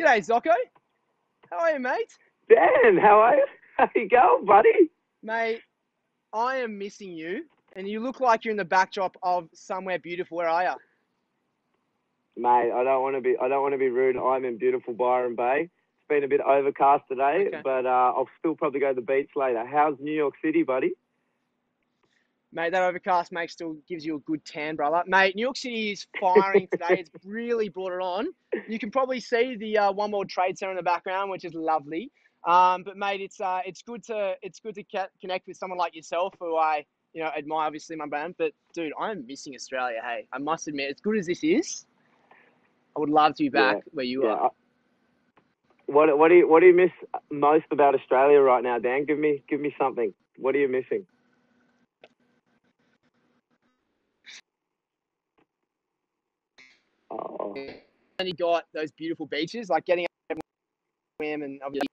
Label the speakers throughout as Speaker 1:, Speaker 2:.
Speaker 1: G'day, Zocco. How are you, mate?
Speaker 2: Dan, how are you? How you going, buddy?
Speaker 1: Mate, I am missing you, and you look like you're in the backdrop of somewhere beautiful. Where are you?
Speaker 2: Mate, I don't want to be I don't want to be rude. I'm in beautiful Byron Bay. It's been a bit overcast today,
Speaker 1: Okay.
Speaker 2: but uh, I'll still probably go to the beach later. How's New York City, buddy?
Speaker 1: Mate, that overcast make still gives you a good tan, brother. Mate, New York City is firing today. It's really brought it on. You can probably see the uh, One World Trade Center in the background, which is lovely. Um, but mate, it's uh, it's good to it's good to ca- connect with someone like yourself, who I you know admire, obviously my brand. But dude, I'm missing Australia. Hey, I must admit, as good as this is, I would love to be back where you
Speaker 2: Yeah.
Speaker 1: are.
Speaker 2: What what do you what do you miss most about Australia right now, Dan? Give me give me something. What are you missing? Oh,
Speaker 1: And you got those beautiful beaches, like getting up and swim and obviously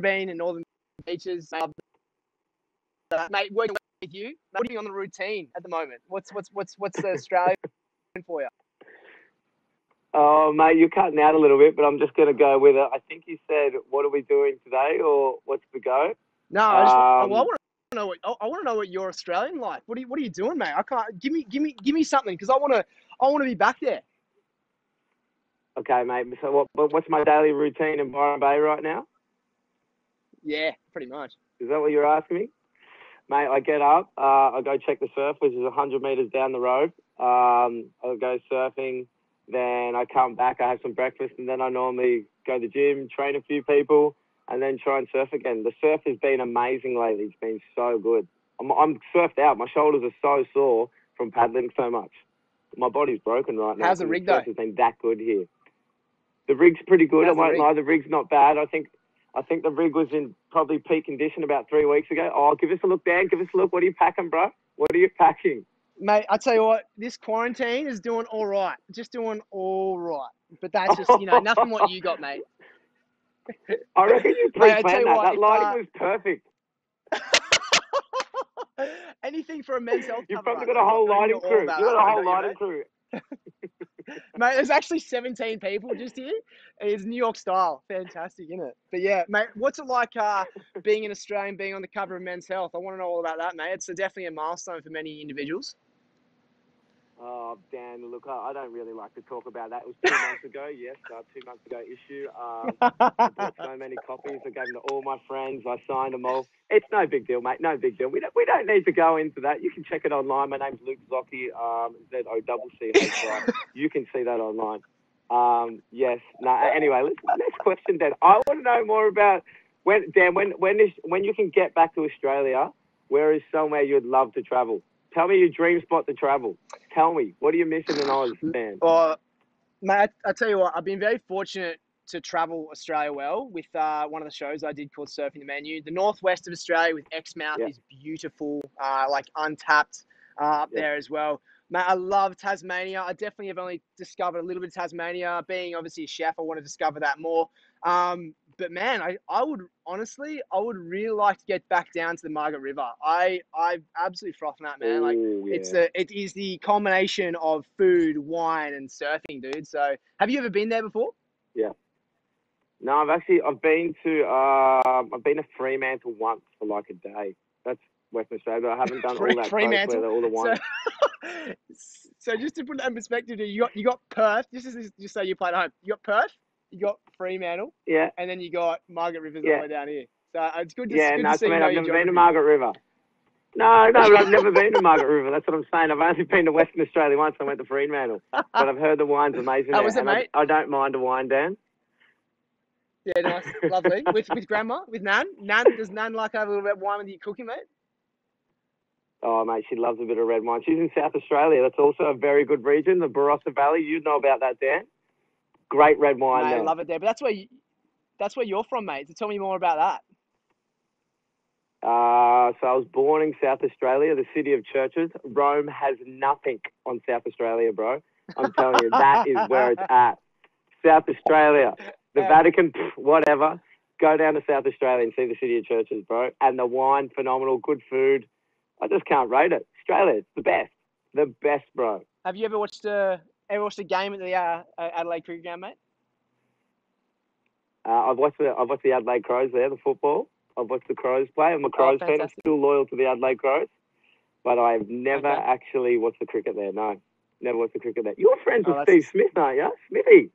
Speaker 1: been in northern beaches. I. Mate, working with you, what are you on the routine at the moment? What's what's what's what's the Australia for you?
Speaker 2: oh, mate, you're cutting out a little bit, but I'm just gonna go with it. I think you said, "What are we doing today?" or "What's the go?"
Speaker 1: No, I just well, I
Speaker 2: Um,
Speaker 1: want to know what I, I want to know what your Australian life. What are you what are you doing, mate? I can't give me give me give me something because I want to I want to be back there.
Speaker 2: Okay, mate. So what? what- What's my daily routine in Byron Bay right now?
Speaker 1: Yeah, pretty much.
Speaker 2: Is that what you're asking me? Mate, I get up, uh, I go check the surf, which is 100 metres down the road. Um, I'll go surfing, then I come back, I have some breakfast, and then I normally go to the gym, train a few people, and then try and surf again. The surf has been amazing lately. It's been so good. I'm, I'm surfed out. My shoulders are so sore from paddling so much. My body's broken right now.
Speaker 1: How's the rig, though?
Speaker 2: has been that good here. The rig's pretty good.
Speaker 1: How's
Speaker 2: I won't lie. The rig's not bad. I think I think the rig was in probably peak condition about three weeks ago. Oh, give us a look, Dan. Give us a look. What are you packing, bro? What are you packing?
Speaker 1: Mate, I tell you what, this quarantine is doing all right. Just doing all right. But that's just you know nothing what you got, mate.
Speaker 2: I reckon you
Speaker 1: Mate, I tell
Speaker 2: pre-planned
Speaker 1: you
Speaker 2: that.
Speaker 1: what,
Speaker 2: that lighting
Speaker 1: uh,
Speaker 2: was perfect.
Speaker 1: Anything for a men's health.
Speaker 2: You've probably got a whole lighting crew. You've got a whole lighting crew.
Speaker 1: Mate, there's actually 17 people just here. It's New York style. Fantastic, isn't it? But yeah, mate, what's it like uh, being an Australian, being on the cover of Men's Health? I want to know all about that, mate. It's definitely a milestone for many individuals.
Speaker 2: Oh, Dan, look, I don't really like to talk about that. It was two months ago, yes, uh, two months ago issue. Um, I bought so many copies. I gave them to all my friends. I signed them all. It's no big deal, mate. No big deal. We don't, we don't need to go into that. You can check it online. My name's Luke Zocchi, um, Z O double C H I. You can see that online. Um, yes. No. Anyway, next question, Dan. I want to know more about when Dan when when is when you can get back to Australia. Where is somewhere you'd love to travel? Tell me your dream spot to travel. Tell me what are you missing in Oz, Dan?
Speaker 1: Well, mate, I, I tell you what, I've been very fortunate to travel Australia well with uh, one of the shows I did called Surfing the Menu. The northwest of Australia with Exmouth
Speaker 2: Yeah.
Speaker 1: is beautiful, uh, like untapped uh, up
Speaker 2: Yeah.
Speaker 1: there as well. Mate, I love Tasmania. I definitely have only discovered a little bit of Tasmania. Being obviously a chef, I want to discover that more. Um, but man, I, I would honestly, I would really like to get back down to the Margaret River. I I absolutely frothing that man. Like
Speaker 2: Ooh,
Speaker 1: it's
Speaker 2: yeah.
Speaker 1: the it is the culmination of food, wine, and surfing, dude. So, have you ever been there before? Yeah.
Speaker 2: No, I've actually I've been to um I've been to Fremantle once for like a day. That's Western Australia. But I haven't done all that
Speaker 1: Fremantle?
Speaker 2: all the wine.
Speaker 1: So, so just to put that in perspective, you got you got Perth. Just as just so you played at home, you got Perth, you got Fremantle,
Speaker 2: Yeah,
Speaker 1: and then you got Margaret Rivers all the way down here. So uh, it's good to,
Speaker 2: yeah.
Speaker 1: good
Speaker 2: No,
Speaker 1: to see
Speaker 2: I
Speaker 1: you
Speaker 2: mean I've never been to. Margaret River. No, no, but I've never been to Margaret River. That's what I'm saying. I've only been to Western Australia once. I went to Fremantle, but I've heard the wine's amazing
Speaker 1: How
Speaker 2: there.
Speaker 1: was it,
Speaker 2: and I,
Speaker 1: mate?
Speaker 2: I don't mind a wine, Dan.
Speaker 1: Yeah, nice, lovely. With with grandma, with Nan. Nan does Nan like have a little bit of wine with you cooking, mate?
Speaker 2: Oh, mate, she loves a bit of red wine. She's in South Australia. That's also a very good region, the Barossa Valley. You know about that, Dan. Great red wine
Speaker 1: mate, I love it there. But that's where you, that's where you're from, mate. So tell me more about that.
Speaker 2: Uh, so I was born in South Australia, the city of churches. Rome has nothing on South Australia, bro. I'm telling you, that is where it's at. South Australia, the Vatican, pff, whatever. Go down to South Australia and see the city of churches, bro. And the wine, phenomenal, good food. I just can't rate it. Australia, it's the best, the best, bro.
Speaker 1: Have you ever watched a ever watched a game at the uh, Adelaide Cricket Ground, mate?
Speaker 2: Uh, I've watched the I've watched the Adelaide Crows there, the football. I've watched the Crows play. I'm a Crows fan. I'm still loyal to the Adelaide Crows, but I've never
Speaker 1: Okay.
Speaker 2: actually watched the cricket there. No, never watched the cricket there. You're friends
Speaker 1: Oh,
Speaker 2: with Steve Smith, aren't you, Smithy?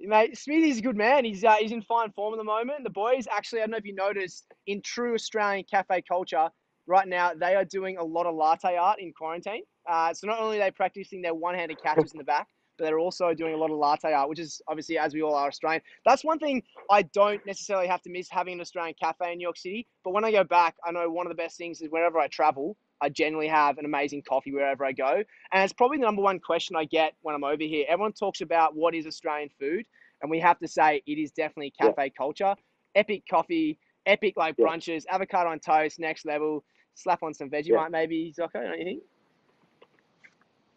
Speaker 1: Mate, Smithy's a good man. He's uh, he's in fine form at the moment. The boys, actually, I don't know if you noticed, in true Australian cafe culture, right now they are doing a lot of latte art in quarantine. Uh, so not only are they practicing their one-handed catches in the back, but they're also doing a lot of latte art, which is obviously, as we all are Australian. That's one thing I don't necessarily have to miss having an Australian cafe in New York City. But when I go back, I know one of the best things is whenever I travel, I generally have an amazing coffee wherever I go. And it's probably the number one question I get when I'm over here. Everyone talks about what is Australian food, and we have to say it is definitely
Speaker 2: Yeah.
Speaker 1: cafe culture. Epic coffee, epic like
Speaker 2: Yeah.
Speaker 1: brunches, avocado on toast, next level. Slap on some Vegemite,
Speaker 2: Yeah.
Speaker 1: maybe Zocco. Don't you think?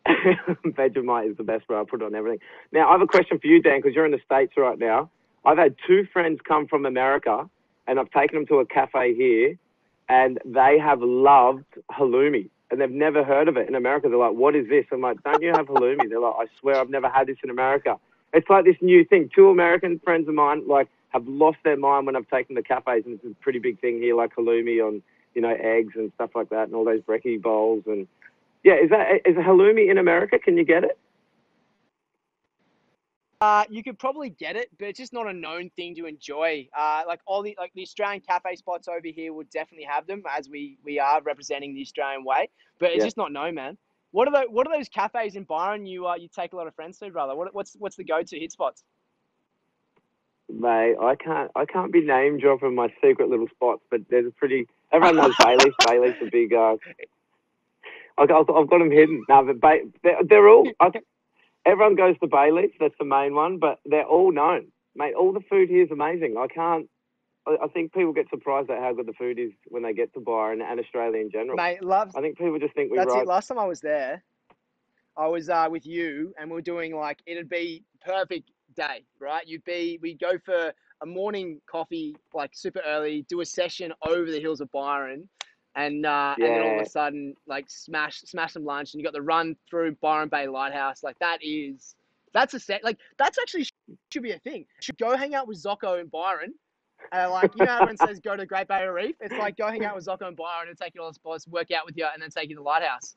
Speaker 2: Vegemite is the best, bro. I put it on everything. Now, I have a question for you, Dan, because you're in the States right now. I've had two friends come from America, and I've taken them to a cafe here, and they have loved halloumi, and they've never heard of it. In America, they're like, what is this? I'm like, don't you have halloumi? They're like, I swear I've never had this in America. It's like this new thing. Two American friends of mine, like, have lost their mind when I've taken the cafes, and it's a pretty big thing here, like halloumi on, you know, eggs and stuff like that, and all those brekkie bowls and yeah, is that is halloumi in America? Can you get it?
Speaker 1: Uh, you could probably get it, but it's just not a known thing to enjoy. Uh, like all the like the Australian cafe spots over here would definitely have them, as we we are representing the Australian way. But it's
Speaker 2: Yeah.
Speaker 1: just not known, man. What are those What are those cafes in Byron you uh, you take a lot of friends to, brother? What, what's what's the go to hit spots?
Speaker 2: Mate, I can't I can't be name dropping my secret little spots, but there's a pretty everyone knows Bailey's. Bailey's a big. Uh, I've, got- I've got them hidden. No, but ba- they're, they're all. I, everyone goes to Bailey's. That's the main one, but they're all known. Mate, all the food here is amazing. I can't. I, I think people get surprised at how good the food is when they get to Byron and Australia in general.
Speaker 1: Mate, love
Speaker 2: I think people just think we
Speaker 1: That's
Speaker 2: right.
Speaker 1: it. Last time I was there, I was uh, with you, and we were doing like it'd be perfect day, right? You'd be we'd go for a morning coffee like super early, do a session over the hills of Byron, and uh, and then all of a sudden like smash smash some lunch, and you got the run through Byron Bay Lighthouse. Like that is that's a set. Like that's actually should be a thing. Should go hang out with Zocco and Byron. And like you know, everyone says go to Great Barrier Reef. It's like go hang out with Zocco and Byron and take you all the spots, work out with you, and then take you to the lighthouse.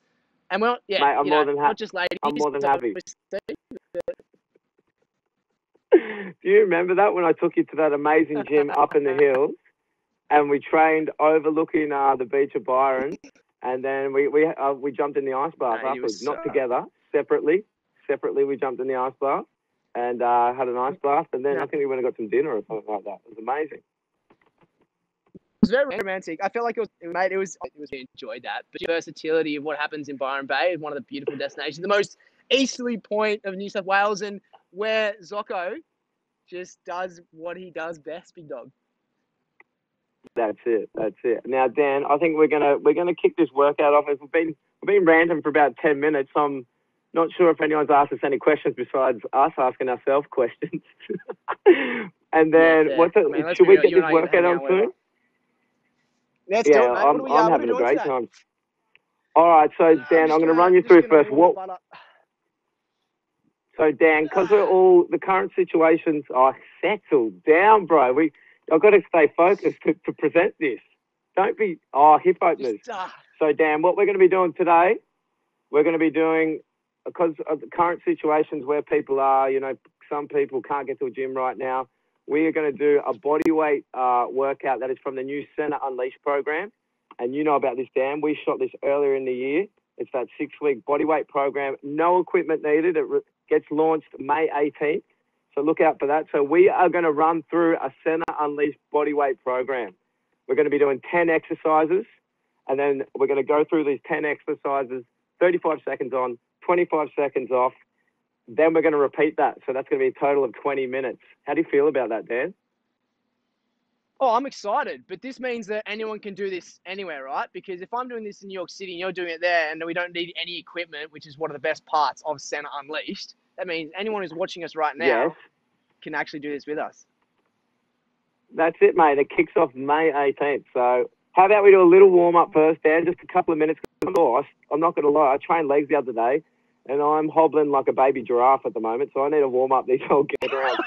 Speaker 1: And we're yeah,
Speaker 2: Mate, I'm
Speaker 1: you
Speaker 2: more
Speaker 1: know,
Speaker 2: than happy.
Speaker 1: not just ladies.
Speaker 2: I'm more than happy. Do you remember that when I took you to that amazing gym up in the hills, and we trained overlooking uh, the beach of Byron, and then we we uh, we jumped in the ice bath
Speaker 1: was
Speaker 2: afterwards, not together, separately. Separately, we jumped in the ice bath and uh, had an ice bath, and then
Speaker 1: Yeah.
Speaker 2: I think we went and got some dinner or something like that. It was amazing.
Speaker 1: It was very romantic. I felt like it was, mate. It was, it was. I enjoyed that. But the versatility of what happens in Byron Bay is one of the beautiful destinations, the most easterly point of New South Wales, and where Zocco just does what he does best, big dog.
Speaker 2: That's it. That's it. Now, Dan, I think we're gonna we're gonna kick this workout off. As we've been we've been ranting for about ten minutes. I'm not sure if anyone's asked us any questions besides us asking ourselves questions. and then
Speaker 1: fair.
Speaker 2: what's it?
Speaker 1: I mean,
Speaker 2: should we
Speaker 1: real,
Speaker 2: get this
Speaker 1: and I get to
Speaker 2: workout on soon?
Speaker 1: Let's
Speaker 2: yeah,
Speaker 1: do it, mate.
Speaker 2: I'm
Speaker 1: what are we,
Speaker 2: I'm
Speaker 1: are
Speaker 2: having a great
Speaker 1: today?
Speaker 2: time. All right, so
Speaker 1: Uh,
Speaker 2: Dan, I'm going to
Speaker 1: gonna-
Speaker 2: run you through first. What
Speaker 1: up.
Speaker 2: So Dan, because we're all the current situations are settled down, bro. We I've got to stay focused to, to present this. Don't be oh hip openers. So Dan, what we're going to be doing today, we're going to be doing because of the current situations where people are. You know, some people can't get to a gym right now. We are going to do a body weight uh, workout that is from the new Centr Unleashed program. And you know about this, Dan. We shot this earlier in the year. It's that six week body weight program. No equipment needed. It re- gets launched May 18th. So look out for that. So we are going to run through a Centr Unleashed body weight program. We're going to be doing 10 exercises and then we're going to go through these 10 exercises, 35 seconds on, 25 seconds off. Then we're going to repeat that. So that's going to be a total of 20 minutes. How do you feel about that, Dan?
Speaker 1: Oh, I'm excited, but this means that anyone can do this anywhere, right? Because if I'm doing this in New York City and you're doing it there, and we don't need any equipment, which is one of the best parts of Centr Unleashed, that means anyone who's watching us right now
Speaker 2: Yes.
Speaker 1: can actually do this with us.
Speaker 2: That's it, mate. It kicks off May 18th. So how about we do a little warm up first, Dan? Just a couple of minutes. I'm not going to lie. I trained legs the other day, and I'm hobbling like a baby giraffe at the moment. So I need to warm up these old get around.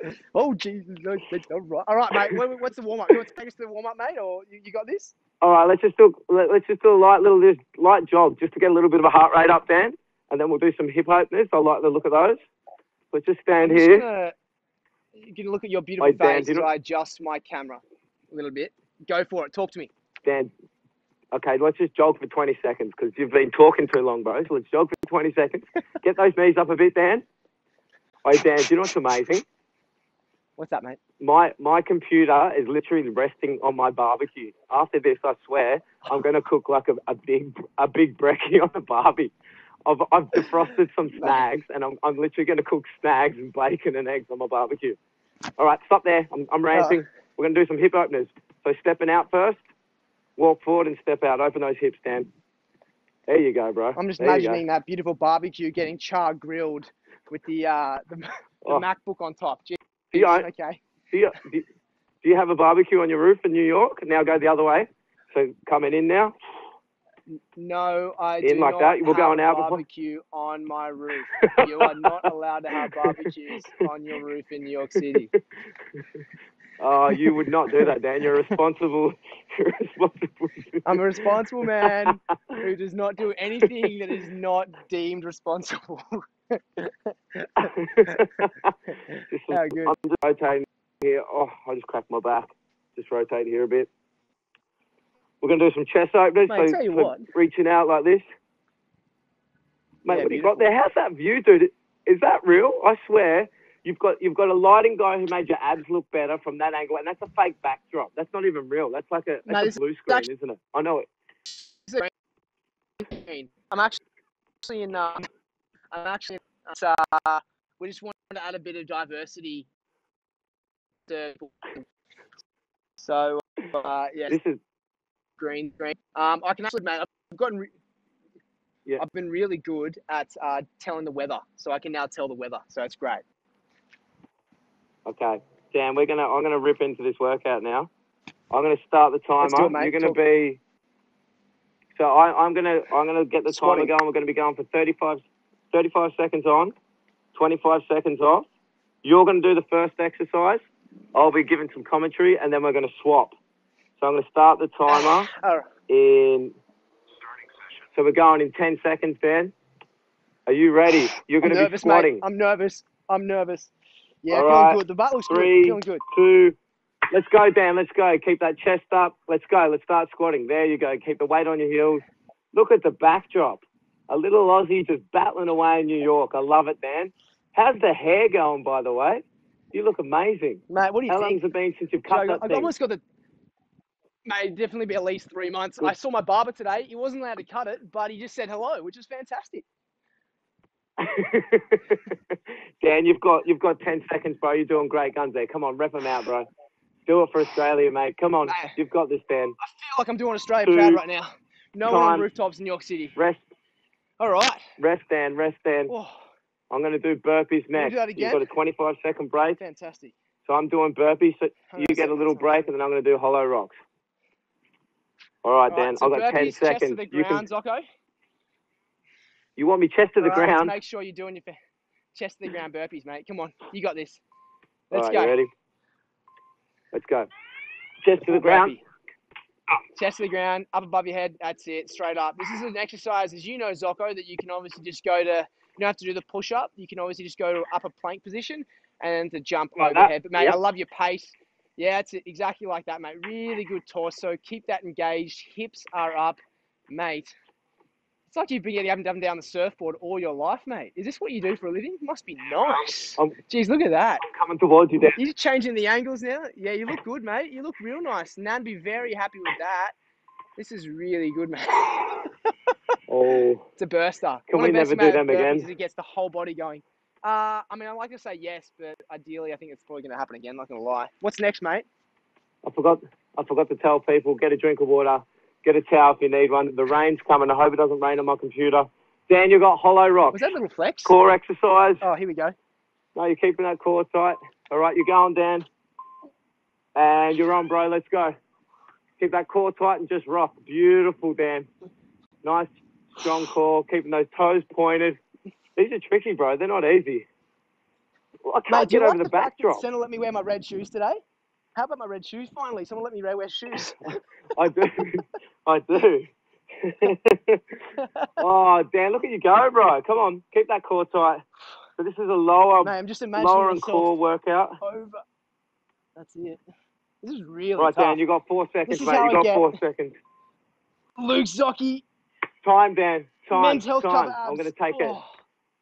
Speaker 1: Oh Jesus! All right, all right, mate. What's the warm up? You want to take us to the warm up, mate, or you, you got this?
Speaker 2: All right, let's just do let, let's just do a light little just light jog just to get a little bit of a heart rate up, Dan, and then we'll do some hip openers. I like the look of those. Let's just stand
Speaker 1: I'm just
Speaker 2: here.
Speaker 1: gonna, you can look at your beautiful
Speaker 2: Wait,
Speaker 1: face
Speaker 2: you
Speaker 1: I adjust my camera a little bit. Go for it. Talk to me.
Speaker 2: Dan. Okay, let's just jog for 20 seconds because you've been talking too long, bro. So let's jog for 20 seconds. Get those knees up a bit, Dan. Wait, Dan, do you know what's amazing?
Speaker 1: What's that, mate?
Speaker 2: My my computer is literally resting on my barbecue. After this, I swear, I'm going to cook like a, a big a big brekkie on the barbie. I've, I've defrosted some snags, and I'm, I'm literally going to cook snags and bacon and eggs on my barbecue. All right, stop there. I'm, I'm ranting. We're going to do some hip openers. So stepping out first, walk forward and step out. Open those hips, Dan. There you go, bro.
Speaker 1: I'm just
Speaker 2: There
Speaker 1: imagining that beautiful barbecue getting char grilled with the uh, the, the
Speaker 2: Oh.
Speaker 1: MacBook on top. Jeez,
Speaker 2: Do you,
Speaker 1: okay.
Speaker 2: do, you, do, do you have a barbecue on your roof in New York? Now go the other way. So coming in now.
Speaker 1: No, I
Speaker 2: In
Speaker 1: do
Speaker 2: like
Speaker 1: not
Speaker 2: that? We're
Speaker 1: have
Speaker 2: going
Speaker 1: a
Speaker 2: out before-
Speaker 1: barbecue on my roof. You are not allowed to have barbecues on your roof in New York City.
Speaker 2: Oh, you would not do that, Dan. You're responsible. You're responsible.
Speaker 1: I'm a responsible man who does not do anything that is not deemed responsible.
Speaker 2: just
Speaker 1: How good.
Speaker 2: I'm just rotating here. Oh, I just cracked my back. Just rotate here a bit. We're gonna do some chest openers.
Speaker 1: Mate,
Speaker 2: so,
Speaker 1: tell you
Speaker 2: so
Speaker 1: what.
Speaker 2: reaching out like this. Mate,
Speaker 1: Yeah,
Speaker 2: what you got there? How's that view, dude? Is that real? I swear. You've got you've got a lighting guy who made your abs look better from that angle, and that's a fake backdrop. That's not even real. That's like a,
Speaker 1: No,
Speaker 2: that's a blue screen,
Speaker 1: actu-
Speaker 2: isn't it? I know it.
Speaker 1: I'm actually in. Um, I'm actually. Uh, we just wanted to add a bit of diversity. To, so, uh, yes,
Speaker 2: This is
Speaker 1: green, green. Um, I can actually, mate, I've gotten. Re-
Speaker 2: Yeah.
Speaker 1: I've been really good at uh, telling the weather, so I can now tell the weather. So it's great.
Speaker 2: Okay, Dan, we're gonna I'm gonna rip into this workout now. I'm gonna start the timer.
Speaker 1: It, mate.
Speaker 2: You're gonna
Speaker 1: Talk-
Speaker 2: be. So I, I'm gonna I'm gonna get the
Speaker 1: Squatting.
Speaker 2: timer going. We're gonna be going for 35, 35 seconds on, 25 seconds off. You're gonna do the first exercise. I'll be giving some commentary, and then we're gonna swap. So I'm gonna start the timer
Speaker 1: All right.
Speaker 2: in. So we're going in 10 seconds, Ben. Are you ready? You're
Speaker 1: I'm
Speaker 2: gonna be
Speaker 1: nervous,
Speaker 2: squatting.
Speaker 1: mate. I'm nervous. I'm nervous. Yeah,
Speaker 2: All
Speaker 1: feeling
Speaker 2: right.
Speaker 1: good. The butt looks
Speaker 2: Three.
Speaker 1: good. Feeling good.
Speaker 2: two. Let's go, Dan. Let's go. Keep that chest up. Let's go. Let's start squatting. There you go. Keep the weight on your heels. Look at the backdrop. A little Aussie just battling away in New York. I love it, Dan. How's the hair going, by the way? You look amazing.
Speaker 1: Mate, what do you
Speaker 2: How
Speaker 1: think?
Speaker 2: long's it been since you've cut
Speaker 1: I,
Speaker 2: that
Speaker 1: I've
Speaker 2: thing?
Speaker 1: almost got the. Mate, definitely be at least three months.
Speaker 2: Good.
Speaker 1: I saw my barber today. He wasn't allowed to cut it, but he just said hello, which is fantastic.
Speaker 2: Dan, you've got you've got ten seconds, bro. You're doing great guns there. Come on, rep them out, bro. Do it for Australia, mate. Come on,
Speaker 1: Mate.
Speaker 2: you've got this, Dan.
Speaker 1: I feel like I'm doing Australia
Speaker 2: Two.
Speaker 1: proud right now. No one on rooftops in New York City.
Speaker 2: Rest,
Speaker 1: All right.
Speaker 2: rest, Dan. Rest, Dan.
Speaker 1: Oh,
Speaker 2: I'm going to do burpees next.
Speaker 1: do that
Speaker 2: You've got a 25 second break.
Speaker 1: fantastic.
Speaker 2: So I'm doing burpees. So you get a little break, and then I'm going to do hollow rocks. All right,
Speaker 1: All
Speaker 2: Dan.
Speaker 1: right, so
Speaker 2: I've got 10
Speaker 1: burpees, chest to
Speaker 2: seconds.
Speaker 1: the
Speaker 2: You can.
Speaker 1: Zocco.
Speaker 2: You want me chest to the
Speaker 1: All right,
Speaker 2: ground?
Speaker 1: make sure you're doing your chest to the ground burpees, mate. Come on, you got this. Let's
Speaker 2: right,
Speaker 1: go.
Speaker 2: ready? Let's go. Chest to the ground.
Speaker 1: burpee. Chest to the ground, up above your head. That's it, straight up. This is an exercise, as you know, Zocco, that you can obviously just go to. You don't have to do the push up. You can obviously just go to upper plank position and to jump
Speaker 2: Like that?
Speaker 1: overhead. But mate,
Speaker 2: Yep.
Speaker 1: I love your pace. Yeah, it's exactly like that, mate. Really good torso. Keep that engaged. Hips are up, mate. It's like you've been getting up and down, the surfboard all your life, mate. Is this what you do for a living? Must be nice.
Speaker 2: I'm-
Speaker 1: Jeez, look at that.
Speaker 2: I'm coming towards you, Dan.
Speaker 1: You're changing the angles now. Yeah, you look good, mate. You look real nice. Nan be very happy with that. This is really good, mate.
Speaker 2: Oh,
Speaker 1: it's a burster.
Speaker 2: Can
Speaker 1: One
Speaker 2: we
Speaker 1: of the best
Speaker 2: never do them again?
Speaker 1: It gets the whole body going. Uh, I mean, I like to say yes, but ideally, I think it's probably going to happen again. Not going to lie. What's next, mate?
Speaker 2: I forgot. I forgot to tell people: get a drink of water, get a towel if you need one. The rain's coming. I hope it doesn't rain on my computer. Dan, you got hollow rock.
Speaker 1: Was that a little flex?
Speaker 2: Core exercise.
Speaker 1: Oh, here we go.
Speaker 2: No, you're keeping that core tight. All right, you're going, Dan. And you're on, bro. Let's go. Keep that core tight and just rock. Beautiful, Dan. Nice, strong core. Keeping those toes pointed. These are tricky, bro. They're not easy. I can't
Speaker 1: Mate,
Speaker 2: get over
Speaker 1: like
Speaker 2: the
Speaker 1: the
Speaker 2: backdrop.
Speaker 1: Centr let me wear my red shoes today? How about my red shoes? Finally, someone let me wear shoes.
Speaker 2: I do. I do. oh, Dan, look at you go, bro. Come on, keep that core tight. So this is a lower,
Speaker 1: Mate, I'm just imagining
Speaker 2: lower and core workout.
Speaker 1: over. That's it. This is really
Speaker 2: Right,
Speaker 1: tough.
Speaker 2: Dan, you got four seconds, mate. You
Speaker 1: I
Speaker 2: got
Speaker 1: get-
Speaker 2: four seconds.
Speaker 1: Luke Zocchi,
Speaker 2: Time, Dan. Time.
Speaker 1: men's health
Speaker 2: time. I'm going to take it.
Speaker 1: Oh,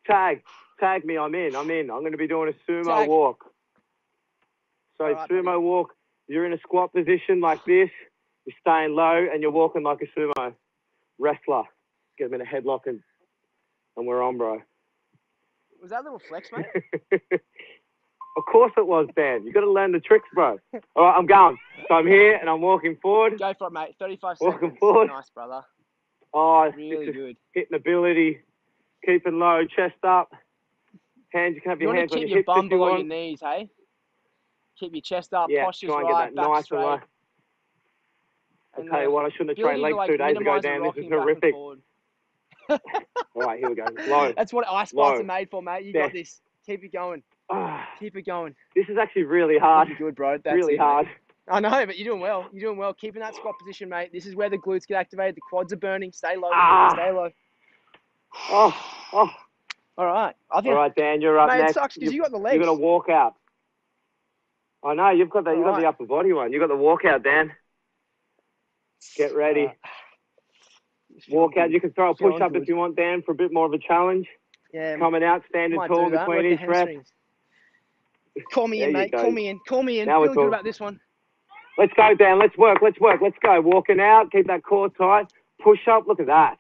Speaker 2: Tag. Tag me. I'm in. I'm in. I'm going to be doing a sumo
Speaker 1: Tag.
Speaker 2: walk. So
Speaker 1: right,
Speaker 2: sumo walk. You're in a squat position like this. You're staying low and you're walking like a sumo wrestler. Get them in a headlock and and we're on, bro.
Speaker 1: Was that a little flex, mate?
Speaker 2: of course it was, Dan. You got to learn the tricks, bro. All right, I'm going. So I'm here and I'm walking forward.
Speaker 1: Go for it, mate. 35
Speaker 2: Welcome
Speaker 1: seconds.
Speaker 2: forward.
Speaker 1: Nice, brother.
Speaker 2: Oh,
Speaker 1: Really good.
Speaker 2: hitting ability, keeping low, chest up. Hands, you can have
Speaker 1: You
Speaker 2: your hands on your
Speaker 1: your
Speaker 2: hips
Speaker 1: bum
Speaker 2: if you
Speaker 1: below your knees, hey? Keep your chest up,
Speaker 2: Yeah,
Speaker 1: posture's
Speaker 2: try and get
Speaker 1: right,
Speaker 2: that
Speaker 1: back
Speaker 2: nice
Speaker 1: straight.
Speaker 2: And tell you what, I shouldn't have trained legs
Speaker 1: to,
Speaker 2: two days ago, Dan. This is horrific. All right, here we go. Low.
Speaker 1: That's what ice
Speaker 2: Low.
Speaker 1: are made for, mate. You
Speaker 2: Yeah.
Speaker 1: got this. Keep it going.
Speaker 2: Ah,
Speaker 1: Keep it going.
Speaker 2: this is actually really hard.
Speaker 1: Good, bro. That's
Speaker 2: really
Speaker 1: it, mate.
Speaker 2: hard.
Speaker 1: I know, but you're doing well. You're doing well. Keep in that squat position, mate. This is where the glutes get activated. The quads are burning. Stay low.
Speaker 2: Ah.
Speaker 1: Stay low.
Speaker 2: Oh, oh.
Speaker 1: All right. I think,
Speaker 2: All right, Dan, you're up
Speaker 1: mate, it sucks because
Speaker 2: you,
Speaker 1: got the legs.
Speaker 2: you're gonna walk out. I know you've got the you've got the upper body one. You've got the walkout, Dan. Get ready.
Speaker 1: Alright.
Speaker 2: Walk out. You can throw a push up if you want, Dan, for a bit more of a challenge.
Speaker 1: Yeah,
Speaker 2: Coming out, standing
Speaker 1: might
Speaker 2: tall between each rep.
Speaker 1: Call me in, mate. Call me in. Call me in.
Speaker 2: Now
Speaker 1: Feeling good about this one.
Speaker 2: Let's go, Dan. Let's work. Let's work. Let's go. Walking out. Keep that core tight. Push up. Look at that.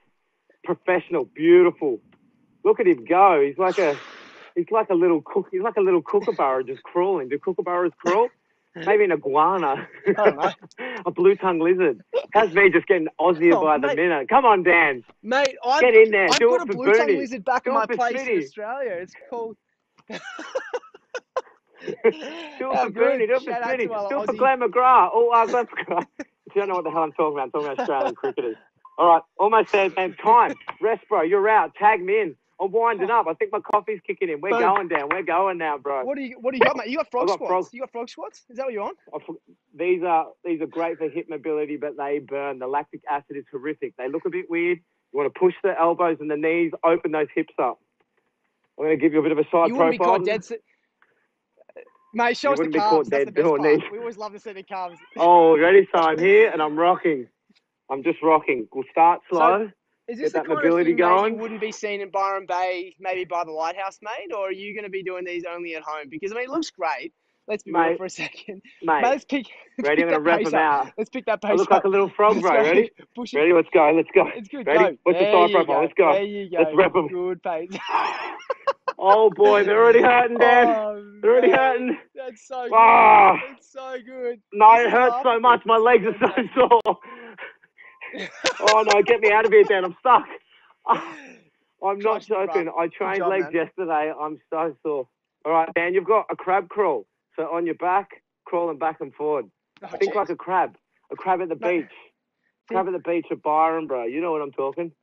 Speaker 2: Professional. Beautiful. Look at him go. He's like a he's like a little cook. He's like a little kookaburra just crawling. Do kookaburras crawl? Maybe an iguana.
Speaker 1: I know.
Speaker 2: a blue tongue lizard. How's me just getting Aussie
Speaker 1: Oh,
Speaker 2: by the minute? Come on, Dan.
Speaker 1: Mate, I've,
Speaker 2: Get in there.
Speaker 1: I've
Speaker 2: Do
Speaker 1: got
Speaker 2: it
Speaker 1: a
Speaker 2: for
Speaker 1: blue tongue
Speaker 2: Bernie.
Speaker 1: lizard back
Speaker 2: Do
Speaker 1: in my place in Australia. It's called.
Speaker 2: Do it for. Bernie. Do it for Smitty. Do it for Glenn McGrath. Oh, uh, Glenn McGrath. if you don't know what the hell I'm talking about, I'm talking about Australian cricketers. All right, almost there, man. Time. Rest, bro. You're out. Tag me in. I'm winding oh. up. I think my coffee's kicking in. We're
Speaker 1: Boom.
Speaker 2: going down. We're going now, bro.
Speaker 1: What do you What do you got, mate? You got frog
Speaker 2: got
Speaker 1: squats.
Speaker 2: frog-
Speaker 1: You got frog squats. Is that what you're on?
Speaker 2: These are these are great for hip mobility, but they burn. The lactic acid is horrific. They look a bit weird. You want to push the elbows and the knees, open those hips up. I'm going to give you a bit of a side
Speaker 1: you wouldn't be
Speaker 2: profile.
Speaker 1: caught dead. Mate, show
Speaker 2: You
Speaker 1: us the calves. That's
Speaker 2: dead
Speaker 1: the best part.
Speaker 2: these.
Speaker 1: We always love to see the calves.
Speaker 2: Oh, ready? So I'm here and I'm rocking. I'm just rocking. We'll start
Speaker 1: So- Is
Speaker 2: Get
Speaker 1: the
Speaker 2: that
Speaker 1: kind
Speaker 2: mobility
Speaker 1: of thing,
Speaker 2: going.
Speaker 1: you wouldn't be seen in Byron Bay, maybe by the lighthouse, mate? Or are you going to be doing these only at home? Because I mean, it looks great. Let's be real for a second.
Speaker 2: Mate,
Speaker 1: Mate, let's pick. let's
Speaker 2: ready?
Speaker 1: pick
Speaker 2: I'm going to
Speaker 1: pace
Speaker 2: them out.
Speaker 1: Let's pick that pace
Speaker 2: I look
Speaker 1: up.
Speaker 2: like a little frog, bro. Ready?
Speaker 1: Push it.
Speaker 2: Ready? Let's go. Let's go.
Speaker 1: It's good.
Speaker 2: Ready?
Speaker 1: Go.
Speaker 2: What's the
Speaker 1: there
Speaker 2: side
Speaker 1: you
Speaker 2: profile?
Speaker 1: go.
Speaker 2: Let's go.
Speaker 1: There you go.
Speaker 2: Let's rep 'em.
Speaker 1: Good pace.
Speaker 2: Oh boy, they're already hurting, Dan.
Speaker 1: Oh,
Speaker 2: they're already hurting.
Speaker 1: That's so good.
Speaker 2: Ah.
Speaker 1: It's so good.
Speaker 2: No, it hurts so much. My legs are so sore. oh no, get me out of here, Dan. I'm stuck. I'm not joking. I trained
Speaker 1: job,
Speaker 2: legs
Speaker 1: man.
Speaker 2: yesterday. I'm so sore. All right, Dan, you've got a crab crawl. So on your back, crawling back and forward.
Speaker 1: Oh,
Speaker 2: Think
Speaker 1: jeez.
Speaker 2: like a crab. A crab at the
Speaker 1: Mate,
Speaker 2: beach. Crab at the beach at Byron, bro. You know what I'm talking.